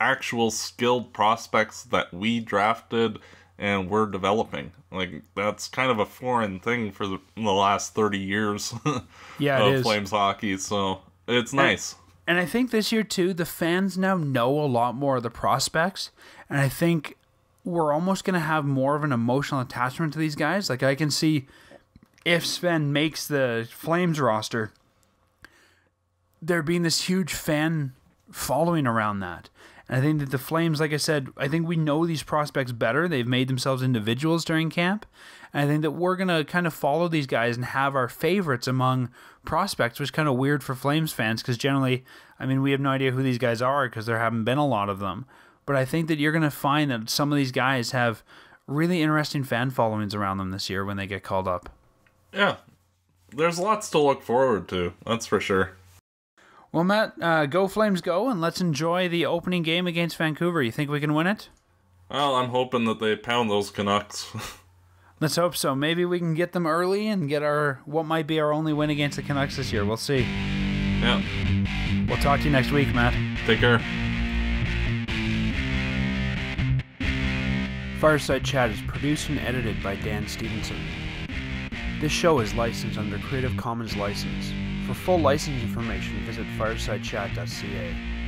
[SPEAKER 3] actual skilled prospects that we drafted and we're developing. Like that's kind of a foreign thing for the, the last thirty years. <laughs>
[SPEAKER 1] yeah,
[SPEAKER 3] of Flames hockey. So it's nice.
[SPEAKER 1] And I think this year too, the fans now know a lot more of the prospects, and I think we're almost going to have more of an emotional attachment to these guys. Like I can see if Sven makes the Flames roster, there being this huge fan following around that. I think that the Flames, like I said, I think we know these prospects better. They've made themselves individuals during camp. And I think that we're going to kind of follow these guys and have our favorites among prospects, which is kind of weird for Flames fans because generally, I mean, we have no idea who these guys are because there haven't been a lot of them. But I think that you're going to find that some of these guys have really interesting fan followings around them this year when they get called up.
[SPEAKER 3] Yeah. There's lots to look forward to. That's for sure.
[SPEAKER 1] Well, Matt, uh, go Flames go, and let's enjoy the opening game against Vancouver. You think we can win it?
[SPEAKER 3] Well, I'm hoping that they pound those Canucks. <laughs>
[SPEAKER 1] let's hope so. Maybe we can get them early and get our what might be our only win against the Canucks this year. We'll see.
[SPEAKER 3] Yeah.
[SPEAKER 1] We'll talk to you next week, Matt.
[SPEAKER 3] Take care.
[SPEAKER 1] Fireside Chat is produced and edited by Dan Stevenson. This show is licensed under Creative Commons license. For full license information, visit firesidechat.ca.